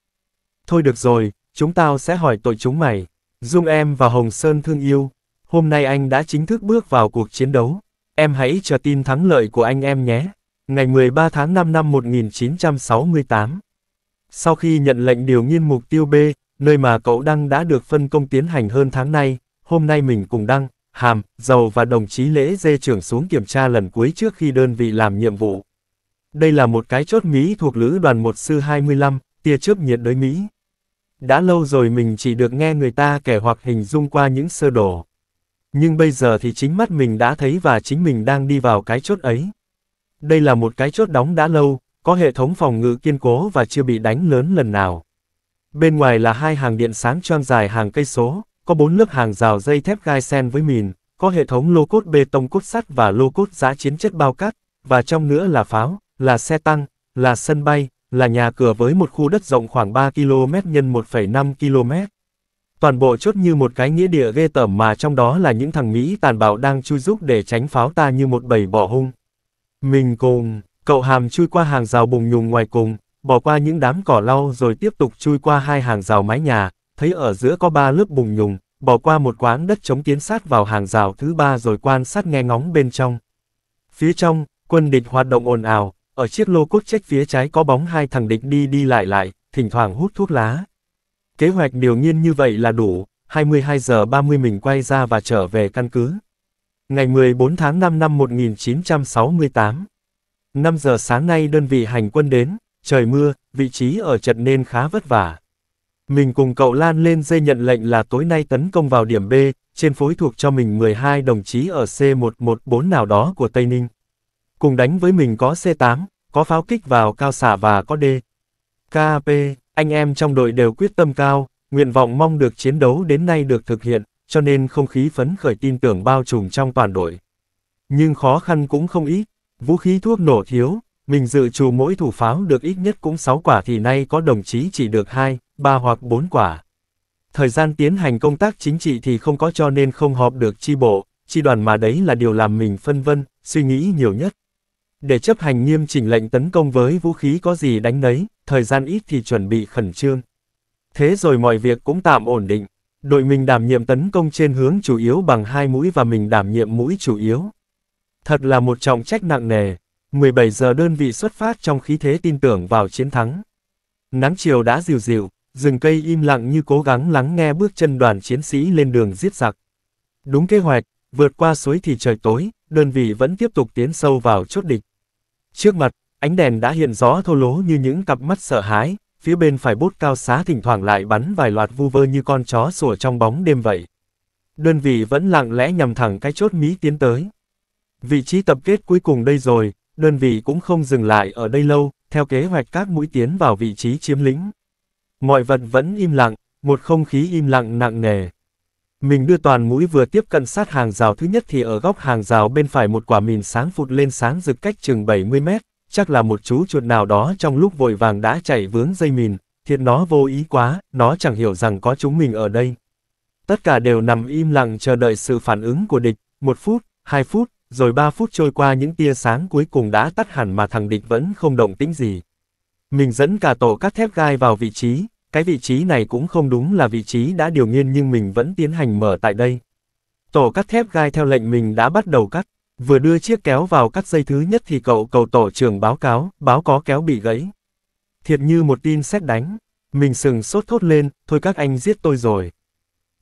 Thôi được rồi, chúng tao sẽ hỏi tội chúng mày. Dung em và Hồng Sơn thương yêu, hôm nay anh đã chính thức bước vào cuộc chiến đấu. Em hãy chờ tin thắng lợi của anh em nhé. Ngày 13 tháng 5 năm 1968. Sau khi nhận lệnh điều nghiên mục tiêu B, nơi mà cậu Đăng đã được phân công tiến hành hơn tháng nay, hôm nay mình cùng Đăng, Hàm, Dầu và đồng chí Lễ Dê trưởng xuống kiểm tra lần cuối trước khi đơn vị làm nhiệm vụ. Đây là một cái chốt Mỹ thuộc lữ đoàn 1 sư 25, tia chớp nhiệt đới Mỹ. Đã lâu rồi mình chỉ được nghe người ta kể hoặc hình dung qua những sơ đồ. Nhưng bây giờ thì chính mắt mình đã thấy và chính mình đang đi vào cái chốt ấy. Đây là một cái chốt đóng đã lâu, có hệ thống phòng ngự kiên cố và chưa bị đánh lớn lần nào. Bên ngoài là hai hàng điện sáng choang dài hàng cây số, có bốn lớp hàng rào dây thép gai sen với mìn, có hệ thống lô cốt bê tông cốt sắt và lô cốt giã chiến chất bao cát, và trong nữa là pháo, là xe tăng, là sân bay, là nhà cửa với một khu đất rộng khoảng 3 km x 1,5 km. Toàn bộ chốt như một cái nghĩa địa ghê tởm mà trong đó là những thằng Mỹ tàn bạo đang chui giúp để tránh pháo ta như một bầy bỏ hung. Mình cùng, cậu hàm chui qua hàng rào bùng nhùng ngoài cùng, bỏ qua những đám cỏ lau rồi tiếp tục chui qua hai hàng rào mái nhà, thấy ở giữa có ba lớp bùng nhùng, bỏ qua một quán đất chống tiến sát vào hàng rào thứ ba rồi quan sát nghe ngóng bên trong. Phía trong, quân địch hoạt động ồn ào, ở chiếc lô cốt trách phía trái có bóng hai thằng địch đi đi lại lại, thỉnh thoảng hút thuốc lá. Kế hoạch điều nghiên như vậy là đủ, 22 giờ 30 mình quay ra và trở về căn cứ. Ngày 14 tháng 5 năm 1968. 5 giờ sáng nay đơn vị hành quân đến, trời mưa, vị trí ở trận nên khá vất vả. Mình cùng cậu Lan lên dây nhận lệnh là tối nay tấn công vào điểm B, trên phối thuộc cho mình 12 đồng chí ở C114 nào đó của Tây Ninh. Cùng đánh với mình có C8, có pháo kích vào cao xạ và có D. KAP, anh em trong đội đều quyết tâm cao, nguyện vọng mong được chiến đấu đến nay được thực hiện, cho nên không khí phấn khởi tin tưởng bao trùm trong toàn đội. Nhưng khó khăn cũng không ít, vũ khí thuốc nổ thiếu, mình dự trù mỗi thủ pháo được ít nhất cũng 6 quả thì nay có đồng chí chỉ được 2, 3 hoặc 4 quả. Thời gian tiến hành công tác chính trị thì không có cho nên không họp được chi bộ, chi đoàn mà đấy là điều làm mình phân vân, suy nghĩ nhiều nhất. Để chấp hành nghiêm chỉnh lệnh tấn công với vũ khí có gì đánh đấy, thời gian ít thì chuẩn bị khẩn trương. Thế rồi mọi việc cũng tạm ổn định. Đội mình đảm nhiệm tấn công trên hướng chủ yếu bằng hai mũi và mình đảm nhiệm mũi chủ yếu. Thật là một trọng trách nặng nề. 17 giờ đơn vị xuất phát trong khí thế tin tưởng vào chiến thắng. Nắng chiều đã dịu dịu, rừng cây im lặng như cố gắng lắng nghe bước chân đoàn chiến sĩ lên đường giết giặc. Đúng kế hoạch, vượt qua suối thì trời tối, đơn vị vẫn tiếp tục tiến sâu vào chốt địch. Trước mặt, ánh đèn đã hiện rõ thô lố như những cặp mắt sợ hãi, phía bên phải bút cao xá thỉnh thoảng lại bắn vài loạt vu vơ như con chó sủa trong bóng đêm vậy. Đơn vị vẫn lặng lẽ nhằm thẳng cái chốt Mỹ tiến tới. Vị trí tập kết cuối cùng đây rồi, đơn vị cũng không dừng lại ở đây lâu, theo kế hoạch các mũi tiến vào vị trí chiếm lĩnh. Mọi vật vẫn im lặng, một không khí im lặng nặng nề. Mình đưa toàn mũi vừa tiếp cận sát hàng rào thứ nhất thì ở góc hàng rào bên phải một quả mìn sáng phụt lên sáng rực cách chừng 70 mét, chắc là một chú chuột nào đó trong lúc vội vàng đã chạy vướng dây mìn, thiệt nó vô ý quá, nó chẳng hiểu rằng có chúng mình ở đây. Tất cả đều nằm im lặng chờ đợi sự phản ứng của địch, một phút, hai phút, rồi ba phút trôi qua những tia sáng cuối cùng đã tắt hẳn mà thằng địch vẫn không động tĩnh gì. Mình dẫn cả tổ cắt thép gai vào vị trí, cái vị trí này cũng không đúng là vị trí đã điều nghiên nhưng mình vẫn tiến hành mở tại đây. Tổ cắt thép gai theo lệnh mình đã bắt đầu cắt, vừa đưa chiếc kéo vào cắt dây thứ nhất thì cậu cầu tổ trưởng báo cáo, báo có kéo bị gãy. Thiệt như một tin xét đánh, mình sừng sốt thốt lên, thôi các anh giết tôi rồi.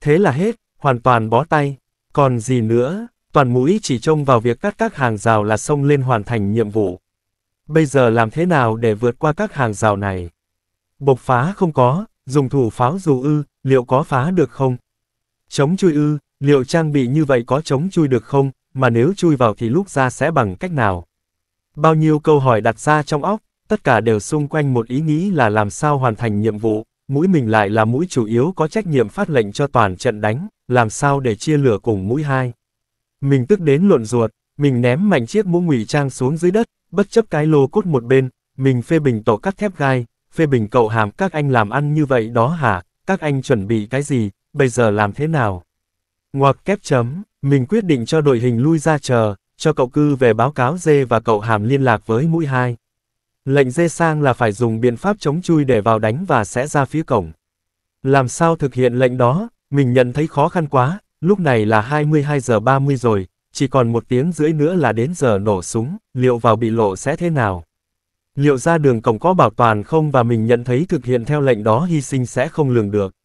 Thế là hết, hoàn toàn bó tay, còn gì nữa, toàn mũi chỉ trông vào việc cắt các hàng rào là xông lên hoàn thành nhiệm vụ. Bây giờ làm thế nào để vượt qua các hàng rào này? Bộc phá không có, dùng thủ pháo dù ư, liệu có phá được không? Chống chui ư, liệu trang bị như vậy có chống chui được không, mà nếu chui vào thì lúc ra sẽ bằng cách nào? Bao nhiêu câu hỏi đặt ra trong óc, tất cả đều xung quanh một ý nghĩ là làm sao hoàn thành nhiệm vụ, mũi mình lại là mũi chủ yếu có trách nhiệm phát lệnh cho toàn trận đánh, làm sao để chia lửa cùng mũi hai. Mình tức đến lộn ruột, mình ném mạnh chiếc mũ ngụy trang xuống dưới đất, bất chấp cái lô cốt một bên, mình phê bình tổ cắt thép gai, phê bình cậu hàm các anh làm ăn như vậy đó hả, các anh chuẩn bị cái gì, bây giờ làm thế nào? Ngoặc kép chấm, mình quyết định cho đội hình lui ra chờ, cho cậu cư về báo cáo dê và cậu hàm liên lạc với mũi hai. Lệnh dê sang là phải dùng biện pháp chống chui để vào đánh và sẽ ra phía cổng. Làm sao thực hiện lệnh đó, mình nhận thấy khó khăn quá, lúc này là 22 giờ 30 rồi, chỉ còn một tiếng rưỡi nữa là đến giờ nổ súng, liệu vào bị lộ sẽ thế nào? Liệu ra đường cổng có bảo toàn không và mình nhận thấy thực hiện theo lệnh đó hy sinh sẽ không lường được.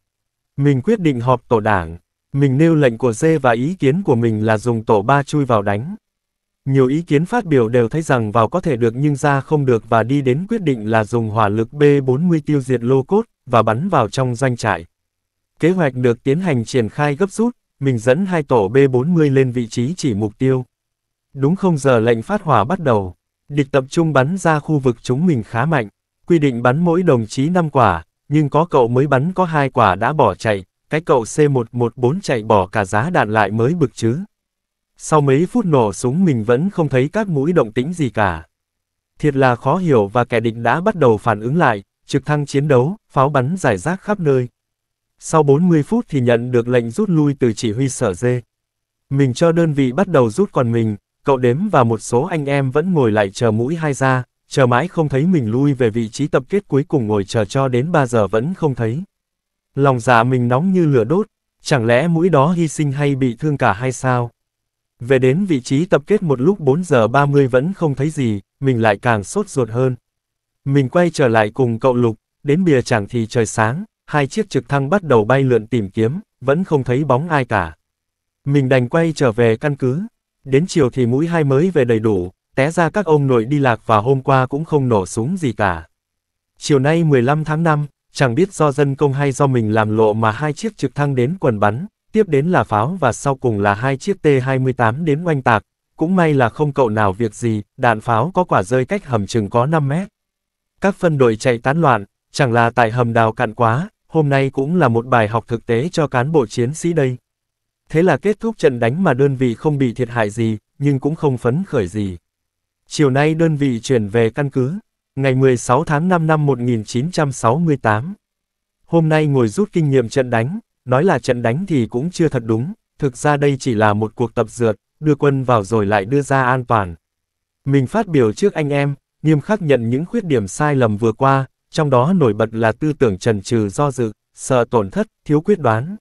Mình quyết định họp tổ đảng. Mình nêu lệnh của dê và ý kiến của mình là dùng tổ ba chui vào đánh. Nhiều ý kiến phát biểu đều thấy rằng vào có thể được nhưng ra không được và đi đến quyết định là dùng hỏa lực B-40 tiêu diệt lô cốt và bắn vào trong doanh trại. Kế hoạch được tiến hành triển khai gấp rút, mình dẫn hai tổ B-40 lên vị trí chỉ mục tiêu. Đúng không giờ lệnh phát hỏa bắt đầu, địch tập trung bắn ra khu vực chúng mình khá mạnh, quy định bắn mỗi đồng chí 5 quả, nhưng có cậu mới bắn có hai quả đã bỏ chạy, cái cậu C114 chạy bỏ cả giá đạn lại mới bực chứ. Sau mấy phút nổ súng mình vẫn không thấy các mũi động tĩnh gì cả. Thiệt là khó hiểu và kẻ địch đã bắt đầu phản ứng lại, trực thăng chiến đấu, pháo bắn giải rác khắp nơi. Sau 40 phút thì nhận được lệnh rút lui từ chỉ huy sở dê. Mình cho đơn vị bắt đầu rút còn mình, cậu đếm và một số anh em vẫn ngồi lại chờ mũi hai ra, chờ mãi không thấy mình lui về vị trí tập kết cuối cùng ngồi chờ cho đến 3 giờ vẫn không thấy. Lòng dạ mình nóng như lửa đốt, chẳng lẽ mũi đó hy sinh hay bị thương cả hay sao? Về đến vị trí tập kết một lúc 4 giờ 30 vẫn không thấy gì, mình lại càng sốt ruột hơn. Mình quay trở lại cùng cậu Lục, đến bìa chẳng thì trời sáng, hai chiếc trực thăng bắt đầu bay lượn tìm kiếm, vẫn không thấy bóng ai cả. Mình đành quay trở về căn cứ. Đến chiều thì mũi hai mới về đầy đủ, té ra các ông nội đi lạc và hôm qua cũng không nổ súng gì cả. Chiều nay 15 tháng 5, chẳng biết do dân công hay do mình làm lộ mà hai chiếc trực thăng đến quần bắn, tiếp đến là pháo và sau cùng là hai chiếc T-28 đến oanh tạc, cũng may là không cậu nào việc gì, đạn pháo có quả rơi cách hầm chừng có 5 mét. Các phân đội chạy tán loạn, chẳng là tại hầm đào cạn quá, hôm nay cũng là một bài học thực tế cho cán bộ chiến sĩ đây. Thế là kết thúc trận đánh mà đơn vị không bị thiệt hại gì, nhưng cũng không phấn khởi gì. Chiều nay đơn vị chuyển về căn cứ, ngày 16 tháng 5 năm 1968. Hôm nay ngồi rút kinh nghiệm trận đánh, nói là trận đánh thì cũng chưa thật đúng, thực ra đây chỉ là một cuộc tập dượt, đưa quân vào rồi lại đưa ra an toàn. Mình phát biểu trước anh em, nghiêm khắc nhận những khuyết điểm sai lầm vừa qua, trong đó nổi bật là tư tưởng trần trừ do dự, sợ tổn thất, thiếu quyết đoán.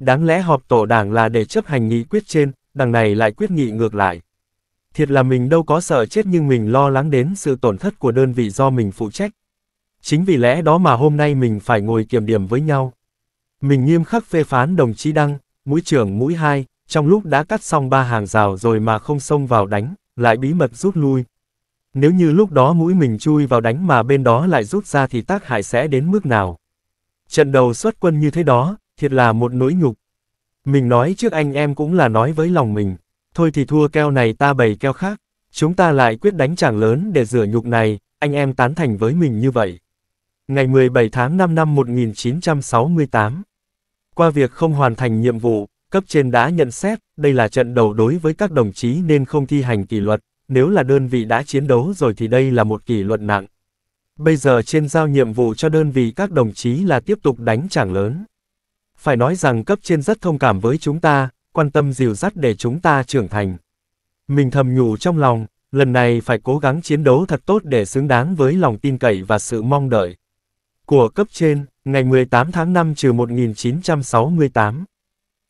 Đáng lẽ họp tổ đảng là để chấp hành nghị quyết trên, đằng này lại quyết nghị ngược lại. Thiệt là mình đâu có sợ chết nhưng mình lo lắng đến sự tổn thất của đơn vị do mình phụ trách. Chính vì lẽ đó mà hôm nay mình phải ngồi kiểm điểm với nhau. Mình nghiêm khắc phê phán đồng chí Đăng, mũi trưởng mũi hai, trong lúc đã cắt xong ba hàng rào rồi mà không xông vào đánh, lại bí mật rút lui. Nếu như lúc đó mũi mình chui vào đánh mà bên đó lại rút ra thì tác hại sẽ đến mức nào. Trận đầu xuất quân như thế đó, thiệt là một nỗi nhục. Mình nói trước anh em cũng là nói với lòng mình, thôi thì thua keo này ta bày keo khác, chúng ta lại quyết đánh chàng lớn để rửa nhục này, anh em tán thành với mình như vậy. Ngày 17 tháng 5 năm 1968 Qua việc không hoàn thành nhiệm vụ, cấp trên đã nhận xét, đây là trận đầu đối với các đồng chí nên không thi hành kỷ luật, nếu là đơn vị đã chiến đấu rồi thì đây là một kỷ luật nặng. Bây giờ trên giao nhiệm vụ cho đơn vị các đồng chí là tiếp tục đánh chẳng lớn. Phải nói rằng cấp trên rất thông cảm với chúng ta, quan tâm dìu dắt để chúng ta trưởng thành. Mình thầm nhủ trong lòng, lần này phải cố gắng chiến đấu thật tốt để xứng đáng với lòng tin cậy và sự mong đợi. Của cấp trên, ngày 18 tháng 5 trừ 1968.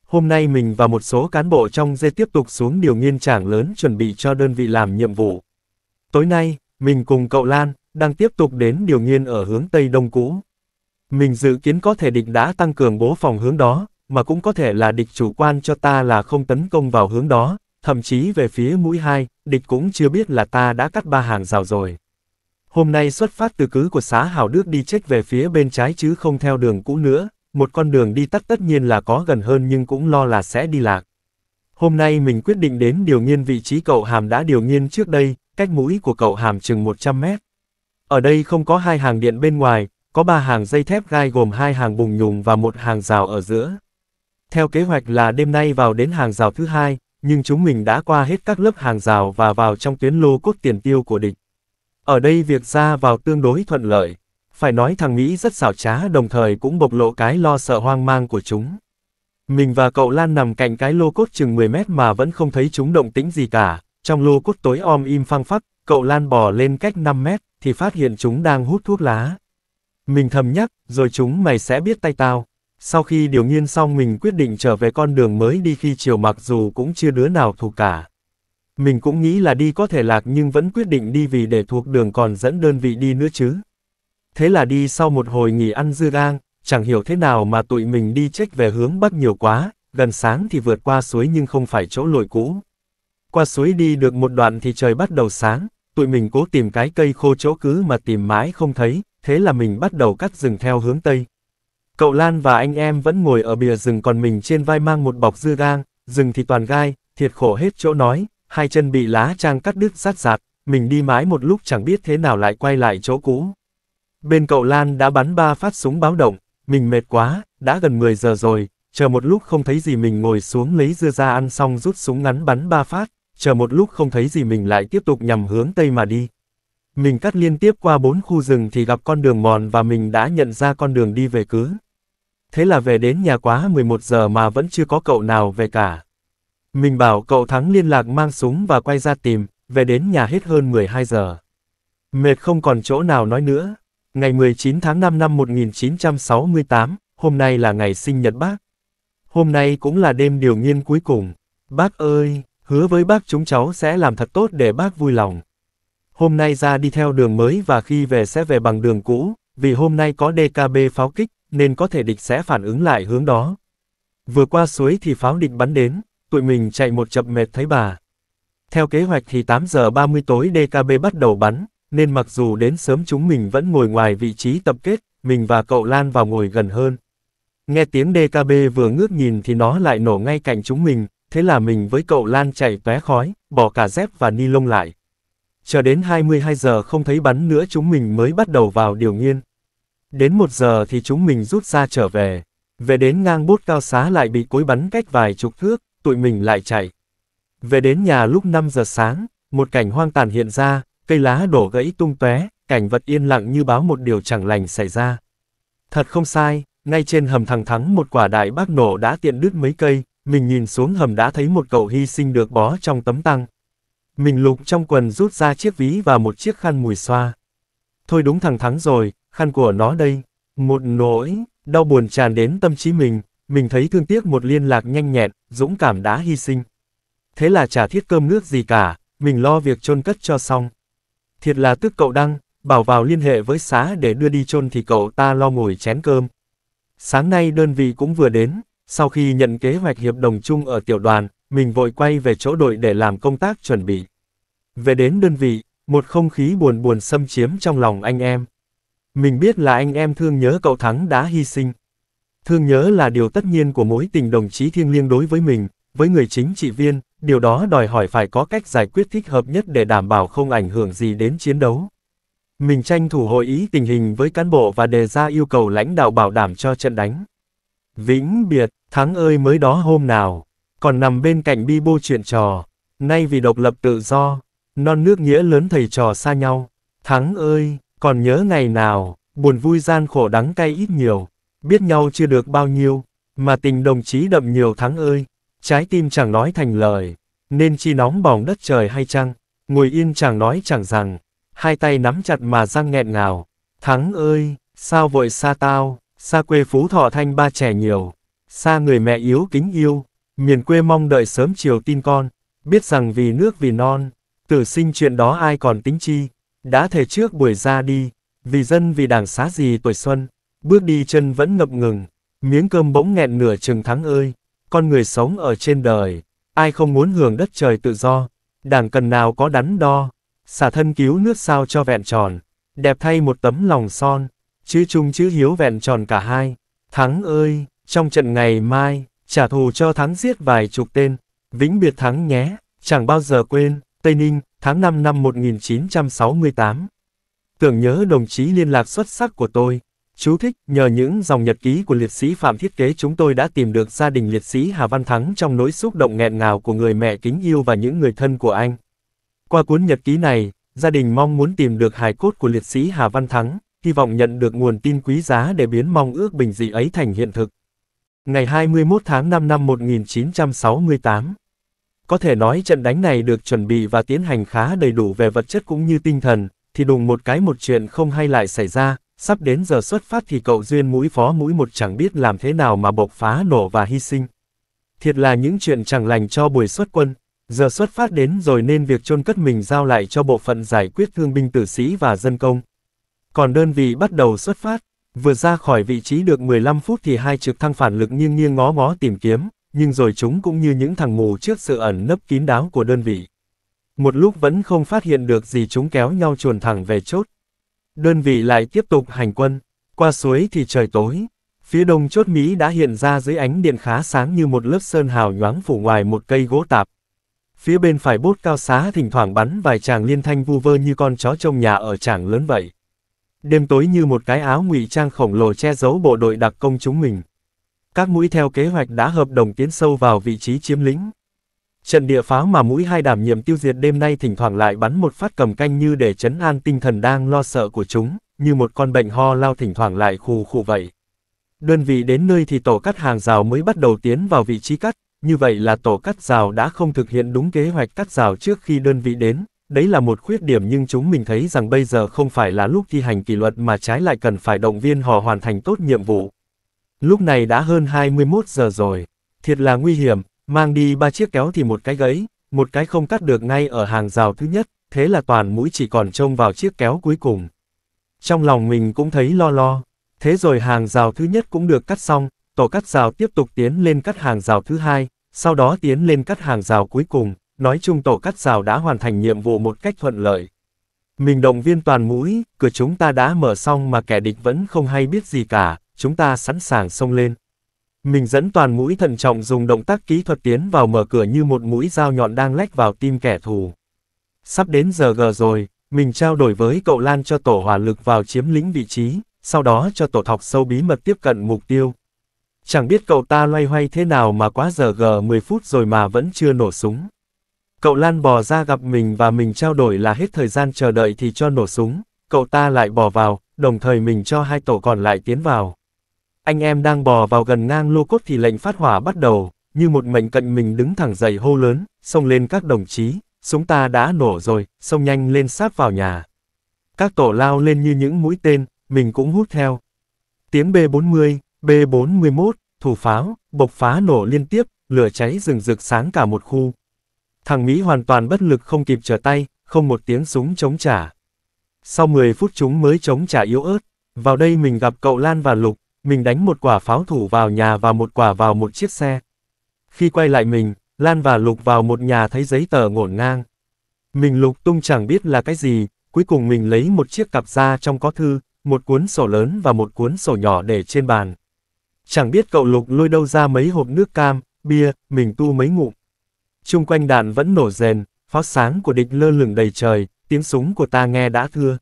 Hôm nay mình và một số cán bộ trong dê tiếp tục xuống điều nghiên trảng lớn chuẩn bị cho đơn vị làm nhiệm vụ. Tối nay, mình cùng cậu Lan, đang tiếp tục đến điều nghiên ở hướng Tây Đông cũ. Mình dự kiến có thể địch đã tăng cường bố phòng hướng đó, mà cũng có thể là địch chủ quan cho ta là không tấn công vào hướng đó, thậm chí về phía mũi hai, địch cũng chưa biết là ta đã cắt ba hàng rào rồi. Hôm nay xuất phát từ cứ của xã Hảo Đức đi chết về phía bên trái chứ không theo đường cũ nữa, một con đường đi tắt tất nhiên là có gần hơn nhưng cũng lo là sẽ đi lạc. Hôm nay mình quyết định đến điều nghiên vị trí cậu hàm đã điều nghiên trước đây, cách mũi của cậu hàm chừng 100 mét. Ở đây không có hai hàng điện bên ngoài, có ba hàng dây thép gai gồm hai hàng bùng nhùng và một hàng rào ở giữa. Theo kế hoạch là đêm nay vào đến hàng rào thứ hai, nhưng chúng mình đã qua hết các lớp hàng rào và vào trong tuyến lô cốt tiền tiêu của địch. Ở đây việc ra vào tương đối thuận lợi. Phải nói thằng Mỹ rất xảo trá đồng thời cũng bộc lộ cái lo sợ hoang mang của chúng. Mình và cậu Lan nằm cạnh cái lô cốt chừng 10 mét mà vẫn không thấy chúng động tĩnh gì cả, trong lô cốt tối om im phăng phắc, cậu Lan bò lên cách 5 mét, thì phát hiện chúng đang hút thuốc lá. Mình thầm nhắc, rồi chúng mày sẽ biết tay tao. Sau khi điều nghiên xong mình quyết định trở về con đường mới đi khi chiều mặc dù cũng chưa đứa nào thuộc cả. Mình cũng nghĩ là đi có thể lạc nhưng vẫn quyết định đi vì để thuộc đường còn dẫn đơn vị đi nữa chứ. Thế là đi sau một hồi nghỉ ăn dưa gang, chẳng hiểu thế nào mà tụi mình đi trách về hướng bắc nhiều quá, gần sáng thì vượt qua suối nhưng không phải chỗ lội cũ. Qua suối đi được một đoạn thì trời bắt đầu sáng, tụi mình cố tìm cái cây khô chỗ cứ mà tìm mãi không thấy, thế là mình bắt đầu cắt rừng theo hướng Tây. Cậu Lan và anh em vẫn ngồi ở bìa rừng còn mình trên vai mang một bọc dưa gang, rừng thì toàn gai, thiệt khổ hết chỗ nói, hai chân bị lá trang cắt đứt rát rạt, mình đi mãi một lúc chẳng biết thế nào lại quay lại chỗ cũ. Bên cậu Lan đã bắn ba phát súng báo động, mình mệt quá, đã gần 10 giờ rồi, chờ một lúc không thấy gì mình ngồi xuống lấy dưa ra ăn xong rút súng ngắn bắn ba phát, chờ một lúc không thấy gì mình lại tiếp tục nhằm hướng Tây mà đi. Mình cắt liên tiếp qua bốn khu rừng thì gặp con đường mòn và mình đã nhận ra con đường đi về cứ. Thế là về đến nhà quá 11 giờ mà vẫn chưa có cậu nào về cả. Mình bảo cậu Thắng liên lạc mang súng và quay ra tìm, về đến nhà hết hơn 12 giờ. Mệt không còn chỗ nào nói nữa. Ngày 19 tháng 5 năm 1968, hôm nay là ngày sinh nhật bác. Hôm nay cũng là đêm điều nghiên cuối cùng. Bác ơi, hứa với bác chúng cháu sẽ làm thật tốt để bác vui lòng. Hôm nay ra đi theo đường mới và khi về sẽ về bằng đường cũ, vì hôm nay có DKB pháo kích, nên có thể địch sẽ phản ứng lại hướng đó. Vừa qua suối thì pháo địch bắn đến, tụi mình chạy một chập mệt thấy bà. Theo kế hoạch thì 8 giờ 30 tối DKB bắt đầu bắn, nên mặc dù đến sớm chúng mình vẫn ngồi ngoài vị trí tập kết, mình và cậu Lan vào ngồi gần hơn. Nghe tiếng DKB vừa ngước nhìn thì nó lại nổ ngay cạnh chúng mình, thế là mình với cậu Lan chạy tóe khói, bỏ cả dép và ni lông lại. Chờ đến 22 giờ không thấy bắn nữa chúng mình mới bắt đầu vào điều nghiên. Đến 1 giờ thì chúng mình rút ra trở về. Về đến ngang bốt cao xá lại bị cối bắn cách vài chục thước, tụi mình lại chạy. Về đến nhà lúc 5 giờ sáng, một cảnh hoang tàn hiện ra, cây lá đổ gãy tung tóe, cảnh vật yên lặng như báo một điều chẳng lành xảy ra. Thật không sai, ngay trên hầm thằng Thắng một quả đại bác nổ đã tiện đứt mấy cây, mình nhìn xuống hầm đã thấy một cậu hy sinh được bó trong tấm tăng. Mình lục trong quần rút ra chiếc ví và một chiếc khăn mùi xoa. Thôi đúng thằng Thắng rồi, khăn của nó đây. Một nỗi, đau buồn tràn đến tâm trí mình, mình thấy thương tiếc một liên lạc nhanh nhẹn, dũng cảm đã hy sinh. Thế là chả thiết cơm nước gì cả, mình lo việc chôn cất cho xong. Thiệt là tức cậu Đăng, bảo vào liên hệ với xá để đưa đi chôn thì cậu ta lo ngồi chén cơm. Sáng nay đơn vị cũng vừa đến, sau khi nhận kế hoạch hiệp đồng chung ở tiểu đoàn, mình vội quay về chỗ đội để làm công tác chuẩn bị. Về đến đơn vị, một không khí buồn buồn xâm chiếm trong lòng anh em. Mình biết là anh em thương nhớ cậu Thắng đã hy sinh. Thương nhớ là điều tất nhiên của mối tình đồng chí thiêng liêng đối với mình, với người chính trị viên, điều đó đòi hỏi phải có cách giải quyết thích hợp nhất để đảm bảo không ảnh hưởng gì đến chiến đấu. Mình tranh thủ hội ý tình hình với cán bộ và đề ra yêu cầu lãnh đạo bảo đảm cho trận đánh. Vĩnh biệt, Thắng ơi mới đó hôm nào, còn nằm bên cạnh bi bô chuyện trò, nay vì độc lập tự do, non nước nghĩa lớn thầy trò xa nhau. Thắng ơi, còn nhớ ngày nào, buồn vui gian khổ đắng cay ít nhiều, biết nhau chưa được bao nhiêu, mà tình đồng chí đậm nhiều Thắng ơi, trái tim chẳng nói thành lời, nên chi nóng bỏng đất trời hay chăng, ngồi yên chẳng nói chẳng rằng, hai tay nắm chặt mà răng nghẹn ngào. Thắng ơi, sao vội xa tao, xa quê phú thọ thanh ba trẻ nhiều, xa người mẹ yếu kính yêu, miền quê mong đợi sớm chiều tin con, biết rằng vì nước vì non, tử sinh chuyện đó ai còn tính chi, đã thể trước buổi ra đi, vì dân vì đảng xá gì tuổi xuân, bước đi chân vẫn ngập ngừng, miếng cơm bỗng nghẹn nửa chừng thắng ơi, con người sống ở trên đời, ai không muốn hưởng đất trời tự do, đảng cần nào có đắn đo, xả thân cứu nước sao cho vẹn tròn, đẹp thay một tấm lòng son, chữ chung chữ hiếu vẹn tròn cả hai, thắng ơi, trong trận ngày mai, trả thù cho thắng giết vài chục tên, vĩnh biệt thắng nhé, chẳng bao giờ quên, Tây Ninh, tháng 5 năm 1968. Tưởng nhớ đồng chí liên lạc xuất sắc của tôi. Chú thích, nhờ những dòng nhật ký của liệt sĩ Phạm thiết kế chúng tôi đã tìm được gia đình liệt sĩ Hà Văn Thắng trong nỗi xúc động nghẹn ngào của người mẹ kính yêu và những người thân của anh. Qua cuốn nhật ký này, gia đình mong muốn tìm được hài cốt của liệt sĩ Hà Văn Thắng, hy vọng nhận được nguồn tin quý giá để biến mong ước bình dị ấy thành hiện thực. Ngày 21 tháng 5 năm 1968 Có thể nói trận đánh này được chuẩn bị và tiến hành khá đầy đủ về vật chất cũng như tinh thần, thì đùng một cái một chuyện không hay lại xảy ra, sắp đến giờ xuất phát thì cậu duyên mũi phó mũi một chẳng biết làm thế nào mà bộc phá nổ và hy sinh. Thiệt là những chuyện chẳng lành cho buổi xuất quân, giờ xuất phát đến rồi nên việc chôn cất mình giao lại cho bộ phận giải quyết thương binh tử sĩ và dân công. Còn đơn vị bắt đầu xuất phát, vừa ra khỏi vị trí được 15 phút thì hai trực thăng phản lực nghiêng nghiêng ngó ngó tìm kiếm, nhưng rồi chúng cũng như những thằng mù trước sự ẩn nấp kín đáo của đơn vị. Một lúc vẫn không phát hiện được gì chúng kéo nhau chuồn thẳng về chốt. Đơn vị lại tiếp tục hành quân, qua suối thì trời tối. Phía đông chốt Mỹ đã hiện ra dưới ánh điện khá sáng như một lớp sơn hào nhoáng phủ ngoài một cây gỗ tạp. Phía bên phải bốt cao xá thỉnh thoảng bắn vài chàng liên thanh vu vơ như con chó trông nhà ở tràng lớn vậy. Đêm tối như một cái áo ngụy trang khổng lồ che giấu bộ đội đặc công chúng mình. Các mũi theo kế hoạch đã hợp đồng tiến sâu vào vị trí chiếm lĩnh. Trận địa pháo mà mũi hai đảm nhiệm tiêu diệt đêm nay thỉnh thoảng lại bắn một phát cầm canh như để chấn an tinh thần đang lo sợ của chúng, như một con bệnh ho lao thỉnh thoảng lại khù khù vậy. Đơn vị đến nơi thì tổ cắt hàng rào mới bắt đầu tiến vào vị trí cắt, như vậy là tổ cắt rào đã không thực hiện đúng kế hoạch cắt rào trước khi đơn vị đến, đấy là một khuyết điểm nhưng chúng mình thấy rằng bây giờ không phải là lúc thi hành kỷ luật mà trái lại cần phải động viên họ hoàn thành tốt nhiệm vụ. Lúc này đã hơn 21 giờ rồi, thiệt là nguy hiểm, mang đi ba chiếc kéo thì một cái gãy, một cái không cắt được ngay ở hàng rào thứ nhất, thế là toàn mũi chỉ còn trông vào chiếc kéo cuối cùng. Trong lòng mình cũng thấy lo lo, thế rồi hàng rào thứ nhất cũng được cắt xong, tổ cắt rào tiếp tục tiến lên cắt hàng rào thứ hai, sau đó tiến lên cắt hàng rào cuối cùng, nói chung tổ cắt rào đã hoàn thành nhiệm vụ một cách thuận lợi. Mình động viên toàn mũi, cửa chúng ta đã mở xong mà kẻ địch vẫn không hay biết gì cả, chúng ta sẵn sàng xông lên. Mình dẫn toàn mũi thận trọng dùng động tác kỹ thuật tiến vào mở cửa như một mũi dao nhọn đang lách vào tim kẻ thù. Sắp đến giờ gờ rồi, mình trao đổi với cậu Lan cho tổ hỏa lực vào chiếm lĩnh vị trí, sau đó cho tổ thọc sâu bí mật tiếp cận mục tiêu. Chẳng biết cậu ta loay hoay thế nào mà quá giờ g 10 phút rồi mà vẫn chưa nổ súng. Cậu Lan bò ra gặp mình và mình trao đổi là hết thời gian chờ đợi thì cho nổ súng, cậu ta lại bò vào, đồng thời mình cho hai tổ còn lại tiến vào. Anh em đang bò vào gần ngang lô cốt thì lệnh phát hỏa bắt đầu, như một mệnh cận mình đứng thẳng dậy hô lớn, xông lên các đồng chí, súng ta đã nổ rồi, xông nhanh lên sát vào nhà. Các tổ lao lên như những mũi tên, mình cũng hút theo. Tiếng B40, B41, thủ pháo, bộc phá nổ liên tiếp, lửa cháy rừng rực sáng cả một khu. Thằng Mỹ hoàn toàn bất lực không kịp trở tay, không một tiếng súng chống trả. Sau 10 phút chúng mới chống trả yếu ớt, vào đây mình gặp cậu Lan và Lục, mình đánh một quả pháo thủ vào nhà và một quả vào một chiếc xe. Khi quay lại mình, Lan và Lục vào một nhà thấy giấy tờ ngổn ngang. Mình lục tung chẳng biết là cái gì, cuối cùng mình lấy một chiếc cặp ra trong có thư, một cuốn sổ lớn và một cuốn sổ nhỏ để trên bàn. Chẳng biết cậu Lục lôi đâu ra mấy hộp nước cam, bia, mình tu mấy ngụm. Trung quanh đạn vẫn nổ rền, pháo sáng của địch lơ lửng đầy trời, tiếng súng của ta nghe đã thưa.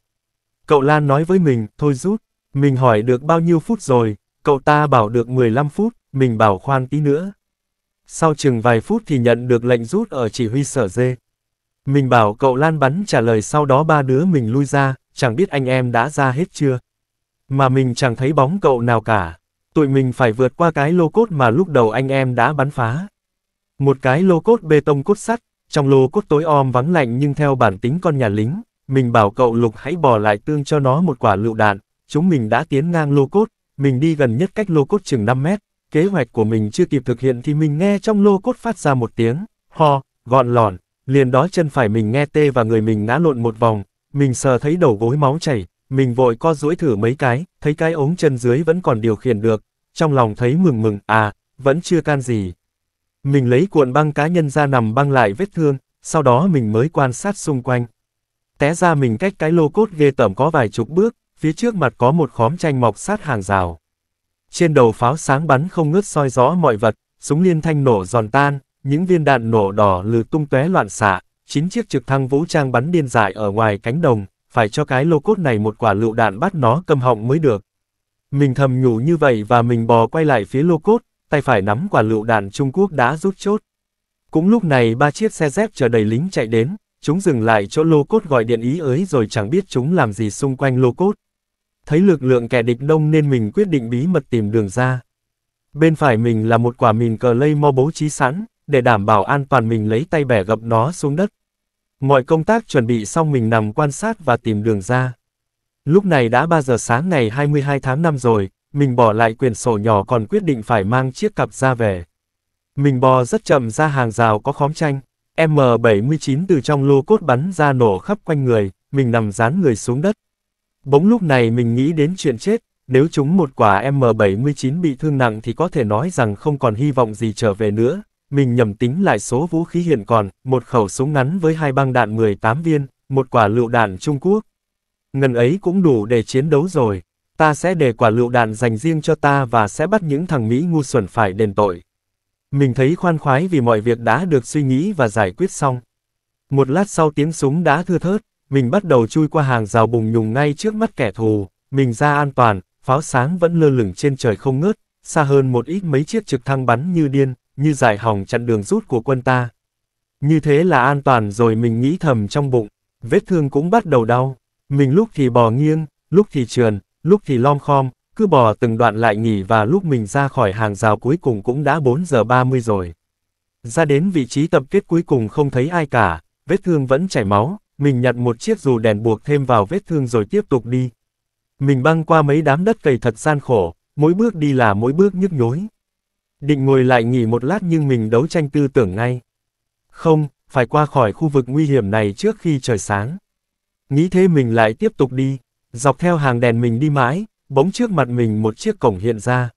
Cậu Lan nói với mình, thôi rút. Mình hỏi được bao nhiêu phút rồi, cậu ta bảo được 15 phút, mình bảo khoan tí nữa. Sau chừng vài phút thì nhận được lệnh rút ở chỉ huy sở dê. Mình bảo cậu Lan bắn trả lời sau đó ba đứa mình lui ra, chẳng biết anh em đã ra hết chưa. Mà mình chẳng thấy bóng cậu nào cả. Tụi mình phải vượt qua cái lô cốt mà lúc đầu anh em đã bắn phá. Một cái lô cốt bê tông cốt sắt, trong lô cốt tối om vắng lạnh nhưng theo bản tính con nhà lính, mình bảo cậu Lục hãy bỏ lại tương cho nó một quả lựu đạn, chúng mình đã tiến ngang lô cốt, mình đi gần nhất cách lô cốt chừng 5 mét, kế hoạch của mình chưa kịp thực hiện thì mình nghe trong lô cốt phát ra một tiếng, ho, gọn lòn, liền đó chân phải mình nghe tê và người mình ngã lộn một vòng, mình sờ thấy đầu gối máu chảy, mình vội co duỗi thử mấy cái, thấy cái ống chân dưới vẫn còn điều khiển được, trong lòng thấy mừng mừng, à, vẫn chưa can gì. Mình lấy cuộn băng cá nhân ra nằm băng lại vết thương, sau đó mình mới quan sát xung quanh. Té ra mình cách cái lô cốt ghê tởm có vài chục bước, phía trước mặt có một khóm tranh mọc sát hàng rào. Trên đầu pháo sáng bắn không ngớt soi rõ mọi vật, súng liên thanh nổ giòn tan, những viên đạn nổ đỏ lừ tung tóe loạn xạ, chín chiếc trực thăng vũ trang bắn điên dại ở ngoài cánh đồng, phải cho cái lô cốt này một quả lựu đạn bắt nó cầm họng mới được. Mình thầm nhủ như vậy và mình bò quay lại phía lô cốt, tay phải nắm quả lựu đạn Trung Quốc đã rút chốt. Cũng lúc này ba chiếc xe dép chờ đầy lính chạy đến, chúng dừng lại chỗ lô cốt gọi điện ý ới rồi chẳng biết chúng làm gì xung quanh lô cốt. Thấy lực lượng kẻ địch đông nên mình quyết định bí mật tìm đường ra. Bên phải mình là một quả mìn cờ lây mo bố trí sẵn, để đảm bảo an toàn mình lấy tay bẻ gập nó xuống đất. Mọi công tác chuẩn bị xong mình nằm quan sát và tìm đường ra. Lúc này đã 3 giờ sáng ngày 22 tháng 5 rồi, mình bỏ lại quyển sổ nhỏ còn quyết định phải mang chiếc cặp ra về. Mình bò rất chậm ra hàng rào có khóm tranh, M79 từ trong lô cốt bắn ra nổ khắp quanh người, mình nằm dán người xuống đất. Bỗng lúc này mình nghĩ đến chuyện chết, nếu chúng một quả M79 bị thương nặng thì có thể nói rằng không còn hy vọng gì trở về nữa. Mình nhầm tính lại số vũ khí hiện còn, một khẩu súng ngắn với hai băng đạn 18 viên, một quả lựu đạn Trung Quốc. Ngần ấy cũng đủ để chiến đấu rồi, ta sẽ để quả lựu đạn dành riêng cho ta và sẽ bắt những thằng Mỹ ngu xuẩn phải đền tội. Mình thấy khoan khoái vì mọi việc đã được suy nghĩ và giải quyết xong. Một lát sau tiếng súng đã thưa thớt, mình bắt đầu chui qua hàng rào bùng nhùng ngay trước mắt kẻ thù, mình ra an toàn, pháo sáng vẫn lơ lửng trên trời không ngớt, xa hơn một ít mấy chiếc trực thăng bắn như điên, như giải hỏng chặn đường rút của quân ta. Như thế là an toàn rồi mình nghĩ thầm trong bụng, vết thương cũng bắt đầu đau, mình lúc thì bò nghiêng, lúc thì trườn, lúc thì lom khom, cứ bò từng đoạn lại nghỉ và lúc mình ra khỏi hàng rào cuối cùng cũng đã 4 giờ 30 rồi. Ra đến vị trí tập kết cuối cùng không thấy ai cả, vết thương vẫn chảy máu, mình nhặt một chiếc dù đèn buộc thêm vào vết thương rồi tiếp tục đi. Mình băng qua mấy đám đất cầy thật gian khổ, mỗi bước đi là mỗi bước nhức nhối. Định ngồi lại nghỉ một lát nhưng mình đấu tranh tư tưởng ngay. Không, phải qua khỏi khu vực nguy hiểm này trước khi trời sáng. Nghĩ thế mình lại tiếp tục đi, dọc theo hàng đèn mình đi mãi, bỗng trước mặt mình một chiếc cổng hiện ra.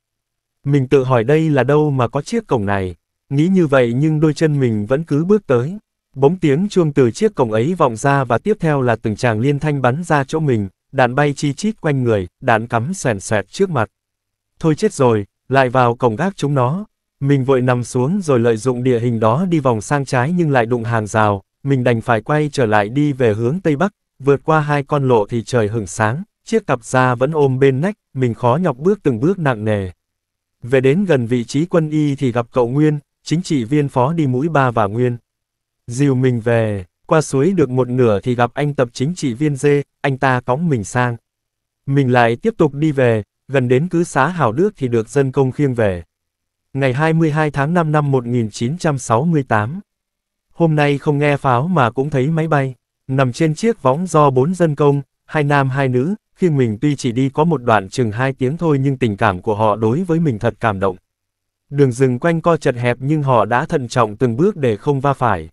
Mình tự hỏi đây là đâu mà có chiếc cổng này, nghĩ như vậy nhưng đôi chân mình vẫn cứ bước tới. Bỗng tiếng chuông từ chiếc cổng ấy vọng ra và tiếp theo là từng tràng liên thanh bắn ra chỗ mình, đạn bay chi chít quanh người, đạn cắm xoèn xoẹt trước mặt. Thôi chết rồi, lại vào cổng gác chúng nó. Mình vội nằm xuống rồi lợi dụng địa hình đó đi vòng sang trái nhưng lại đụng hàng rào, mình đành phải quay trở lại đi về hướng Tây Bắc, vượt qua hai con lộ thì trời hửng sáng, chiếc cặp da vẫn ôm bên nách, mình khó nhọc bước từng bước nặng nề. Về đến gần vị trí quân y thì gặp cậu Nguyên, chính trị viên phó đi mũi ba và Nguyên. Dìu mình về, qua suối được một nửa thì gặp anh tập chính trị viên dê, anh ta cõng mình sang. Mình lại tiếp tục đi về, gần đến cứ xá Hào Đức thì được dân công khiêng về. Ngày 22 tháng 5 năm 1968. Hôm nay không nghe pháo mà cũng thấy máy bay, nằm trên chiếc võng do bốn dân công, hai nam hai nữ, Khi mình tuy chỉ đi có một đoạn chừng hai tiếng thôi nhưng tình cảm của họ đối với mình thật cảm động. Đường rừng quanh co chật hẹp nhưng họ đã thận trọng từng bước để không va phải.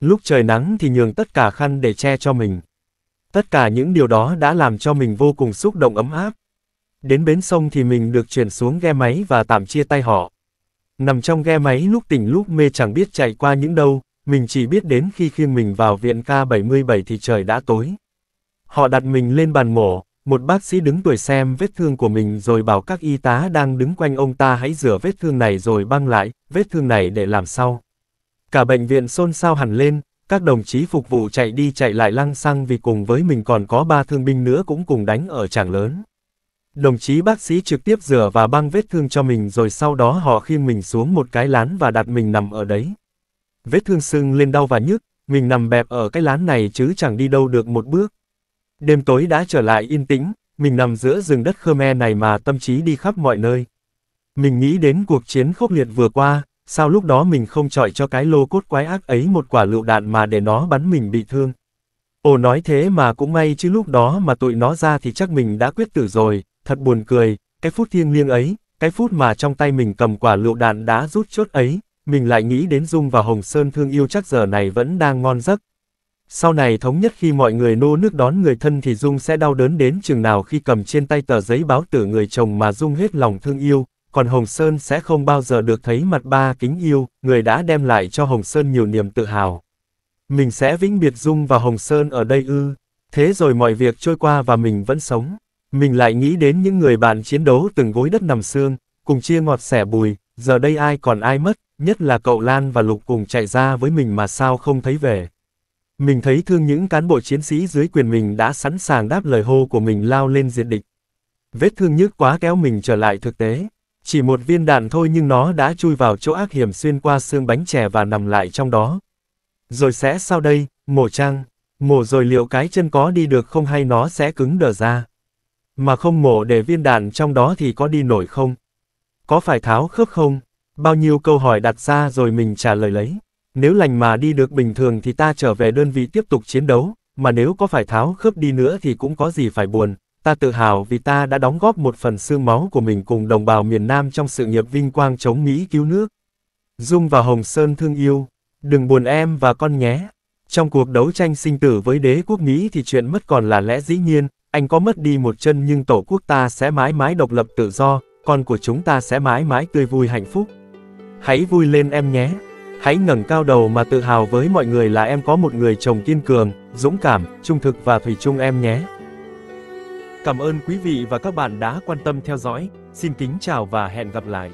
Lúc trời nắng thì nhường tất cả khăn để che cho mình. Tất cả những điều đó đã làm cho mình vô cùng xúc động ấm áp. Đến bến sông thì mình được chuyển xuống ghe máy và tạm chia tay họ. Nằm trong ghe máy lúc tỉnh lúc mê chẳng biết chạy qua những đâu, mình chỉ biết đến khi khiêng mình vào viện K77 thì trời đã tối. Họ đặt mình lên bàn mổ, một bác sĩ đứng tuổi xem vết thương của mình rồi bảo các y tá đang đứng quanh ông ta hãy rửa vết thương này rồi băng lại, vết thương này để làm sau. Cả bệnh viện xôn xao hẳn lên, các đồng chí phục vụ chạy đi chạy lại lăng xăng vì cùng với mình còn có ba thương binh nữa cũng cùng đánh ở tràng lớn. Đồng chí bác sĩ trực tiếp rửa và băng vết thương cho mình rồi sau đó họ khiêng mình xuống một cái lán và đặt mình nằm ở đấy. Vết thương sưng lên đau và nhức, mình nằm bẹp ở cái lán này chứ chẳng đi đâu được một bước. Đêm tối đã trở lại yên tĩnh, mình nằm giữa rừng đất Khmer này mà tâm trí đi khắp mọi nơi. Mình nghĩ đến cuộc chiến khốc liệt vừa qua, sao lúc đó mình không chọi cho cái lô cốt quái ác ấy một quả lựu đạn mà để nó bắn mình bị thương. Ồ nói thế mà cũng may chứ lúc đó mà tụi nó ra thì chắc mình đã quyết tử rồi, thật buồn cười, cái phút thiêng liêng ấy, cái phút mà trong tay mình cầm quả lựu đạn đã rút chốt ấy, mình lại nghĩ đến Dung và Hồng Sơn thương yêu chắc giờ này vẫn đang ngon giấc. Sau này thống nhất khi mọi người nô nước đón người thân thì Dung sẽ đau đớn đến chừng nào khi cầm trên tay tờ giấy báo tử người chồng mà Dung hết lòng thương yêu, còn Hồng Sơn sẽ không bao giờ được thấy mặt ba kính yêu, người đã đem lại cho Hồng Sơn nhiều niềm tự hào. Mình sẽ vĩnh biệt Dung và Hồng Sơn ở đây ư, thế rồi mọi việc trôi qua và mình vẫn sống. Mình lại nghĩ đến những người bạn chiến đấu từng gối đất nằm xương, cùng chia ngọt sẻ bùi, giờ đây ai còn ai mất, nhất là cậu Lan và Lục cùng chạy ra với mình mà sao không thấy về. Mình thấy thương những cán bộ chiến sĩ dưới quyền mình đã sẵn sàng đáp lời hô của mình lao lên diệt địch. Vết thương nhức quá kéo mình trở lại thực tế. Chỉ một viên đạn thôi nhưng nó đã chui vào chỗ ác hiểm xuyên qua xương bánh chè và nằm lại trong đó. Rồi sẽ sao đây, mổ trăng, mổ rồi liệu cái chân có đi được không hay nó sẽ cứng đờ ra. Mà không mổ để viên đạn trong đó thì có đi nổi không? Có phải tháo khớp không? Bao nhiêu câu hỏi đặt ra rồi mình trả lời lấy. Nếu lành mà đi được bình thường thì ta trở về đơn vị tiếp tục chiến đấu, mà nếu có phải tháo khớp đi nữa thì cũng có gì phải buồn, ta tự hào vì ta đã đóng góp một phần xương máu của mình cùng đồng bào miền Nam trong sự nghiệp vinh quang chống Mỹ cứu nước. Dung và Hồng Sơn thương yêu, đừng buồn em và con nhé. Trong cuộc đấu tranh sinh tử với đế quốc Mỹ thì chuyện mất còn là lẽ dĩ nhiên, anh có mất đi một chân nhưng tổ quốc ta sẽ mãi mãi độc lập tự do, con của chúng ta sẽ mãi mãi tươi vui hạnh phúc. Hãy vui lên em nhé. Hãy ngẩng cao đầu mà tự hào với mọi người là em có một người chồng kiên cường, dũng cảm, trung thực và thủy chung em nhé. Cảm ơn quý vị và các bạn đã quan tâm theo dõi. Xin kính chào và hẹn gặp lại.